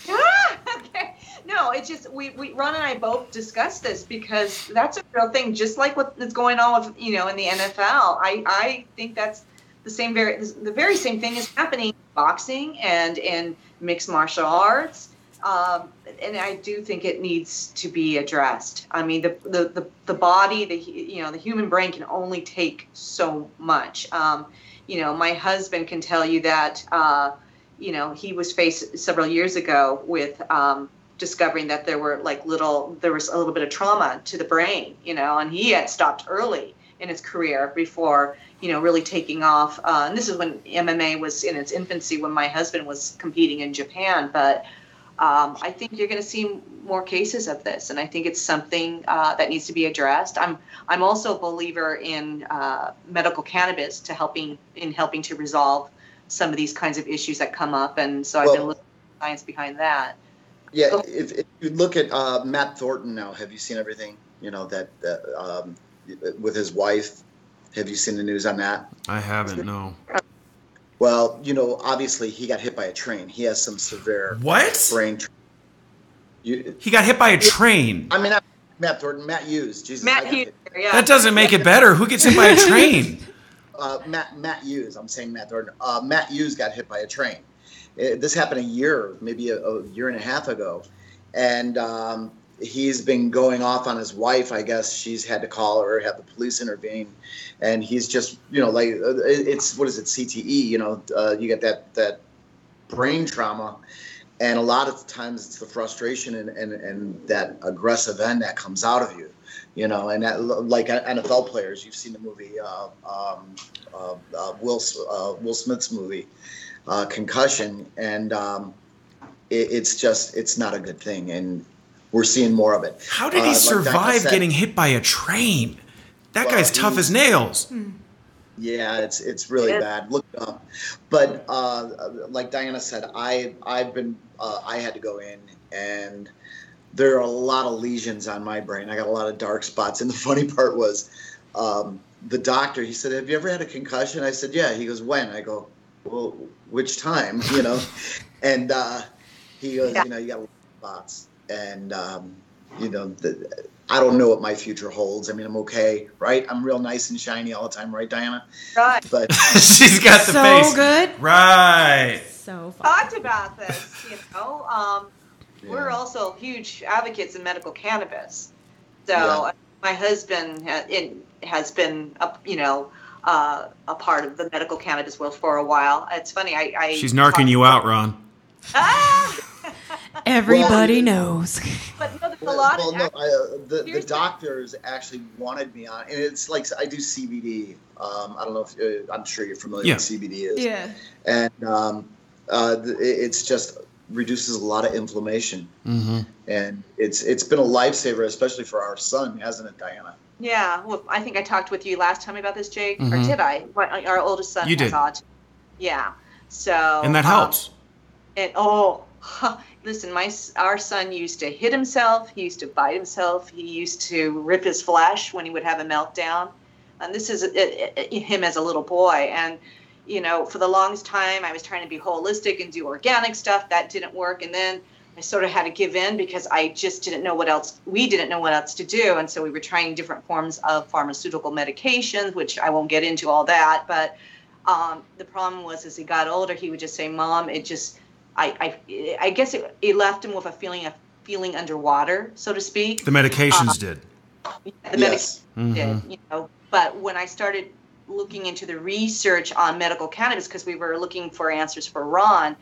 okay. No, it's just we, we Ron and I both discussed this because that's a real thing. Just like what is going on with you know in the NFL, I I think that's the same very the very same thing is happening in boxing and in mixed martial arts. Um, and I do think it needs to be addressed. I mean, the, the, the, the body, the you know, the human brain can only take so much. Um, you know, my husband can tell you that, uh, you know, he was faced several years ago with um, discovering that there were like little, there was a little bit of trauma to the brain, you know, and he had stopped early in his career before, you know, really taking off. Uh, and this is when MMA was in its infancy when my husband was competing in Japan. But um, I think you're going to see more cases of this, and I think it's something uh, that needs to be addressed. I'm I'm also a believer in uh, medical cannabis to helping in helping to resolve some of these kinds of issues that come up, and so I've been looking at the science behind that. Yeah, if, if you look at uh, Matt Thornton now, have you seen everything? You know that, that um, with his wife. Have you seen the news on that? I haven't. No. Well, you know, obviously he got hit by a train. He has some severe What? brain. Tra- you, He got hit by a train. I mean, not Matt Thornton, Matt Hughes. Jesus, Matt Hughes, yeah. That doesn't make it better. Who gets hit by a train? uh, Matt Matt Hughes. I'm saying Matt Thornton. Uh, Matt Hughes got hit by a train. It, this happened a year, maybe a, a year and a half ago, and um, he's been going off on his wife. I guess she's had to call her, have the police intervene, and he's just you know like it's what is it CTE? You know, uh, you get that that brain trauma. And a lot of times it's the frustration and, and, and that aggressive end that comes out of you, you know, and that like NFL players, you've seen the movie uh, um, uh, uh, Will uh, Will Smith's movie uh, Concussion, and um, it, it's just it's not a good thing, and we're seeing more of it. How did Uh, he like survive said- getting hit by a train? That Well, guy's tough he- as nails. Yeah, it's it's really Yeah. bad. Look it up. But uh, like Diana said, I I've been uh, I had to go in, and there are a lot of lesions on my brain. I got a lot of dark spots. And the funny part was, um, the doctor he said, "Have you ever had a concussion?" I said, "Yeah." He goes, "When?" I go, "Well, which time?" You know, and uh, he goes, Yeah. "You know, you got a lot of spots, and um, you know the." I don't know what my future holds. I mean, I'm okay, right? I'm real nice and shiny all the time, right, Diana? Right. But She's got the so face. So good. Right. So fun. talked about this, you know. Um, We're also huge advocates in medical cannabis. So Yeah. my husband ha- in, has been, a, you know, uh, a part of the medical cannabis world for a while. It's funny. I, I She's narking you out, Ron. Everybody knows. But no, there's a Well, lot well, of no, I, uh, the, the Here's the- doctors actually wanted me on, and it's like I do CBD. Um, I don't know if uh, I'm sure you're familiar Yeah. with CBD is, Yeah. and um, uh, the, it's just reduces a lot of inflammation, Mm-hmm. and it's it's been a lifesaver, especially for our son, hasn't it, Diana? Yeah, well, I think I talked with you last time about this, Jake, or Mhm. did I? My- Our oldest son You did. autism. Yeah, so And that um, helps. And oh, listen, my our son used to hit himself. He used to bite himself. He used to rip his flesh when he would have a meltdown. And this is uh, uh, him as a little boy. And you know, for the longest time, I was trying to be holistic and do organic stuff. That didn't work. And then I sort of had to give in because I just didn't know what else. We didn't know what else to do, and so we were trying different forms of pharmaceutical medications, which I won't get into all that. But um, the problem was, as he got older, he would just say, "Mom, it just." I, I, I guess it, it left him with a feeling of feeling underwater, so to speak. The medications Uh, did. The Yes. medic Mhm. did, you know. But when I started looking into the research on medical cannabis, because we were looking for answers for Ron,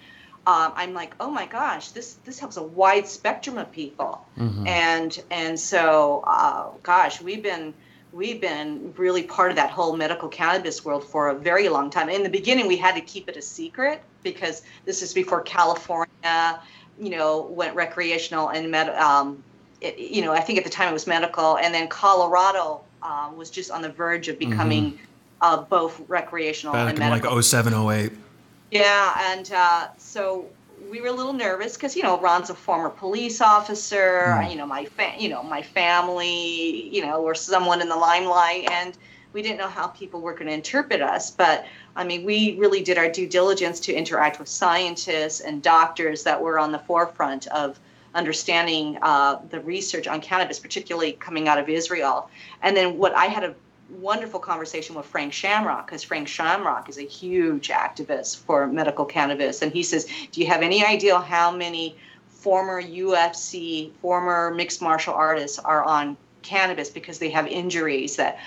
um, I'm like, oh my gosh, this this helps a wide spectrum of people, Mhm. and and so, uh, gosh, we've been we've been really part of that whole medical cannabis world for a very long time. In the beginning, we had to keep it a secret because this is before California, you know, went recreational and med. Um, it, you know, I think at the time it was medical, and then Colorado um, was just on the verge of becoming uh, both recreational Back and in like medical. 07, 08. Yeah, and uh, so we were a little nervous because you know Ron's a former police officer. Hmm. You know my fa- you know my family. You know we're someone in the limelight, and we didn't know how people were going to interpret us. But I mean, we really did our due diligence to interact with scientists and doctors that were on the forefront of understanding uh, the research on cannabis, particularly coming out of Israel. And then what I had a wonderful conversation with Frank Shamrock because Frank Shamrock is a huge activist for medical cannabis. And he says, Do you have any idea how many former UFC, former mixed martial artists are on cannabis because they have injuries that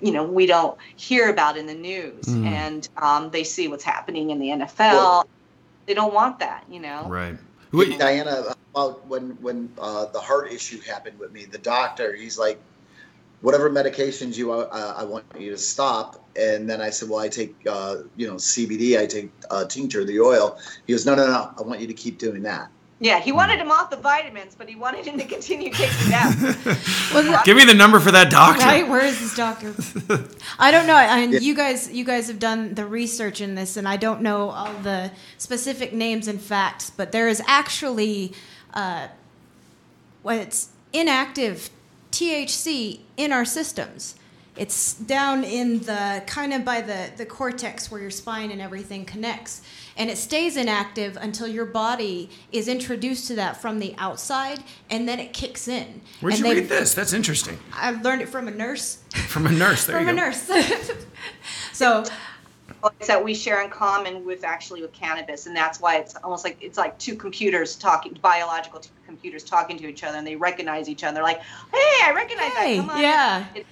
you know we don't hear about in the news Mm. and um, they see what's happening in the NFL they don't want that you know Right. Diana, about when when uh, the heart issue happened with me, the doctor, he's like, whatever medications you uh, I want you to stop. And then I said, well, I take uh, you know CBD, I take uh, tincture, the oil. He goes, no, no, no, I want you to keep doing that. Yeah he wanted him off the vitamins but he wanted him to continue taking them Give me the number for that doctor. Right? Where is this doctor? I don't know. I And Yeah. you guys, you guys have done the research in this, and I don't know all the specific names and facts, but there is actually, uh, well, it's inactive THC in our systems. It's down in the kind of by the, the cortex where your spine and everything connects. And it stays inactive until your body is introduced to that from the outside, and then it kicks in. Where'd and you they- read this? That's interesting. I learned it from a nurse. From a nurse. There from you a go. nurse. so it's that we share in common with actually with cannabis, and that's why it's almost like it's like two computers talking, biological t- computers talking to each other, and they recognize each other. Like, "Hey, I recognize Hey, that. Come on." yeah. It-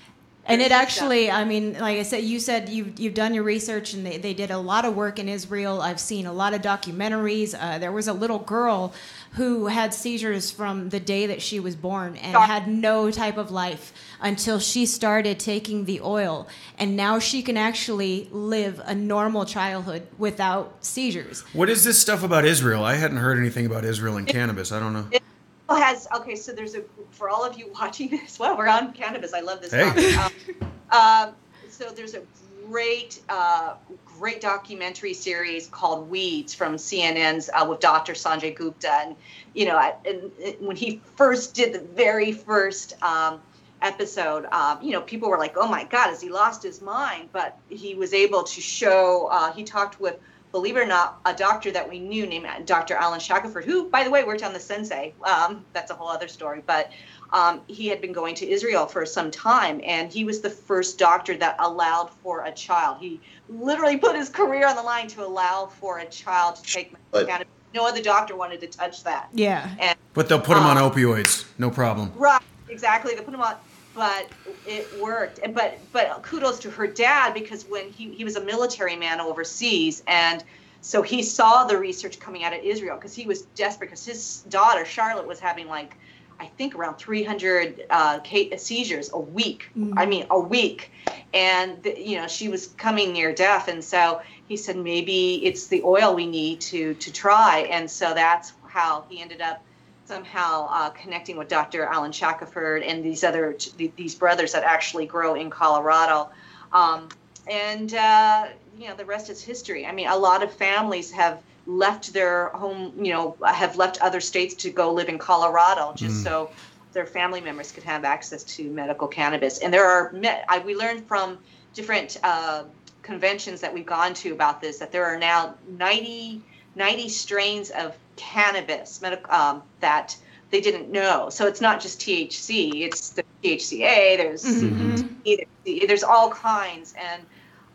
And it actually, I mean, like I said, you said you've, you've done your research and they, they did a lot of work in Israel. I've seen a lot of documentaries. Uh, there was a little girl who had seizures from the day that she was born and had no type of life until she started taking the oil. And now she can actually live a normal childhood without seizures. What is this stuff about Israel? I hadn't heard anything about Israel and cannabis. I don't know. It has okay. So there's a for all of you watching this. Well, we're on cannabis. I love this. Hey. topic. Um, um, so there's a great, uh, great documentary series called Weeds from CNN's uh, with Dr. Sanjay Gupta, and you know, I- and, and when he first did the very first. Um, episode um, you know people were like oh my god has he lost his mind but he was able to show uh, he talked with believe it or not, a doctor that we knew named Dr. Alan Shackelford, who, by the way, worked on the Sensei. Um, that's a whole other story. But um, he had been going to Israel for some time, and he was the first doctor that allowed for a child. He literally put his career on the line to allow for a child to take medical But- cannabis. No other doctor wanted to touch that. Yeah. And But they'll put them on Um, opioids, no problem. Right, exactly. They put him on, but it worked. And but but kudos to her dad because when he he was a military man overseas, and so he saw the research coming out of Israel because he was desperate because his daughter Charlotte was having like. I think around 300 uh, seizures a week. I mean, a week, and the, you know she was coming near death. And so he said maybe it's the oil we need to to try. And so that's how he ended up somehow uh, connecting with Dr. Alan Shackelford and these other th- these brothers that actually grow in Colorado. Um, and uh, you know the rest is history. I mean, a lot of families have left their home, you know, have left other states to go live in Colorado just Mm. so their family members could have access to medical cannabis. And there are I, we learned from different uh, conventions that we've gone to about this that there are now 90 90 strains of cannabis medic- um, that they didn't know. So it's not just THC, it's the THCA, there's CBD, there's, there's all kinds. And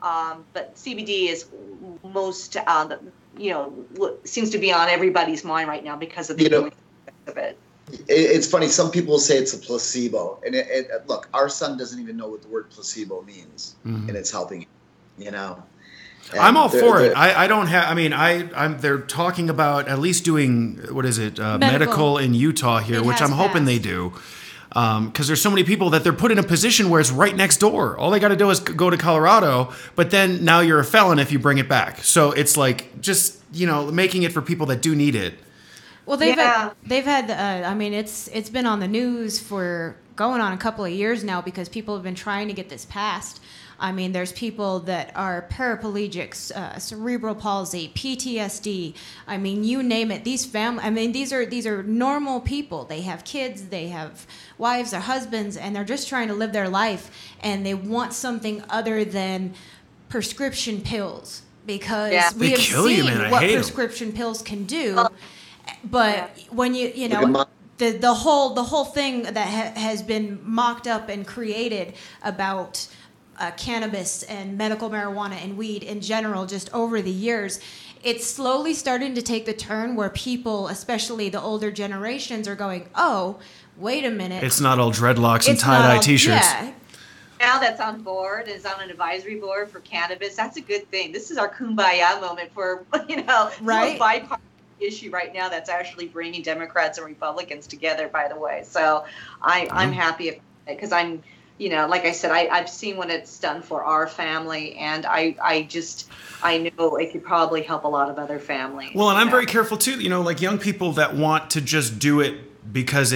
um, but CBD is most, uh, the- you know, w- seems to be on everybody's mind right now because of the You know- of it. It, it's funny. Some people say it's a placebo, and it, it, look, our son doesn't even know what the word placebo means, Mhm. and it's helping. You know, I'm all they're- for it. they're- I, I don't have. I mean, I I'm. They're talking about at least doing what is it? Uh, Medical. medical. in Utah here, It which I'm hoping they do. Because there's so many people that they're put in a position where it's right next door. All they got to do is go to Colorado, but then now you're a felon if you bring it back. So it's like just you know making it for people that do need it. Well, they've Yeah. had, they've had. Uh, I mean, it's it's been on the news for going on a couple of years now because people have been trying to get this passed. I mean, there's people that are paraplegics, uh, cerebral palsy, PTSD. I mean, you name it. These family. I mean, these are these are normal people. They have kids. They have wives or husbands, and they're just trying to live their life, and they want something other than prescription pills because Yeah. we They have kill you, seen man. What hate 'em. prescription pills can do but when you you know the the whole the whole thing that ha- has been mocked up and created about uh, cannabis and medical marijuana and weed in general just over the years it's slowly starting to take the turn where people especially the older generations are going oh wait a minute. It's not all dreadlocks and tie dye t-shirts. yeah. Now that's on board is on an advisory board for cannabis. That's a good thing. This is our kumbaya moment for you know Right. right. bipartisan issue right now that's actually bringing democrats and republicans together by the way. So I, i'm happy because i'm you know like i said I, i've seen what it's done for our family and i i just i know it could probably help a lot of other families Well, and I'm know. very careful too. You know, like young people that want to just do it because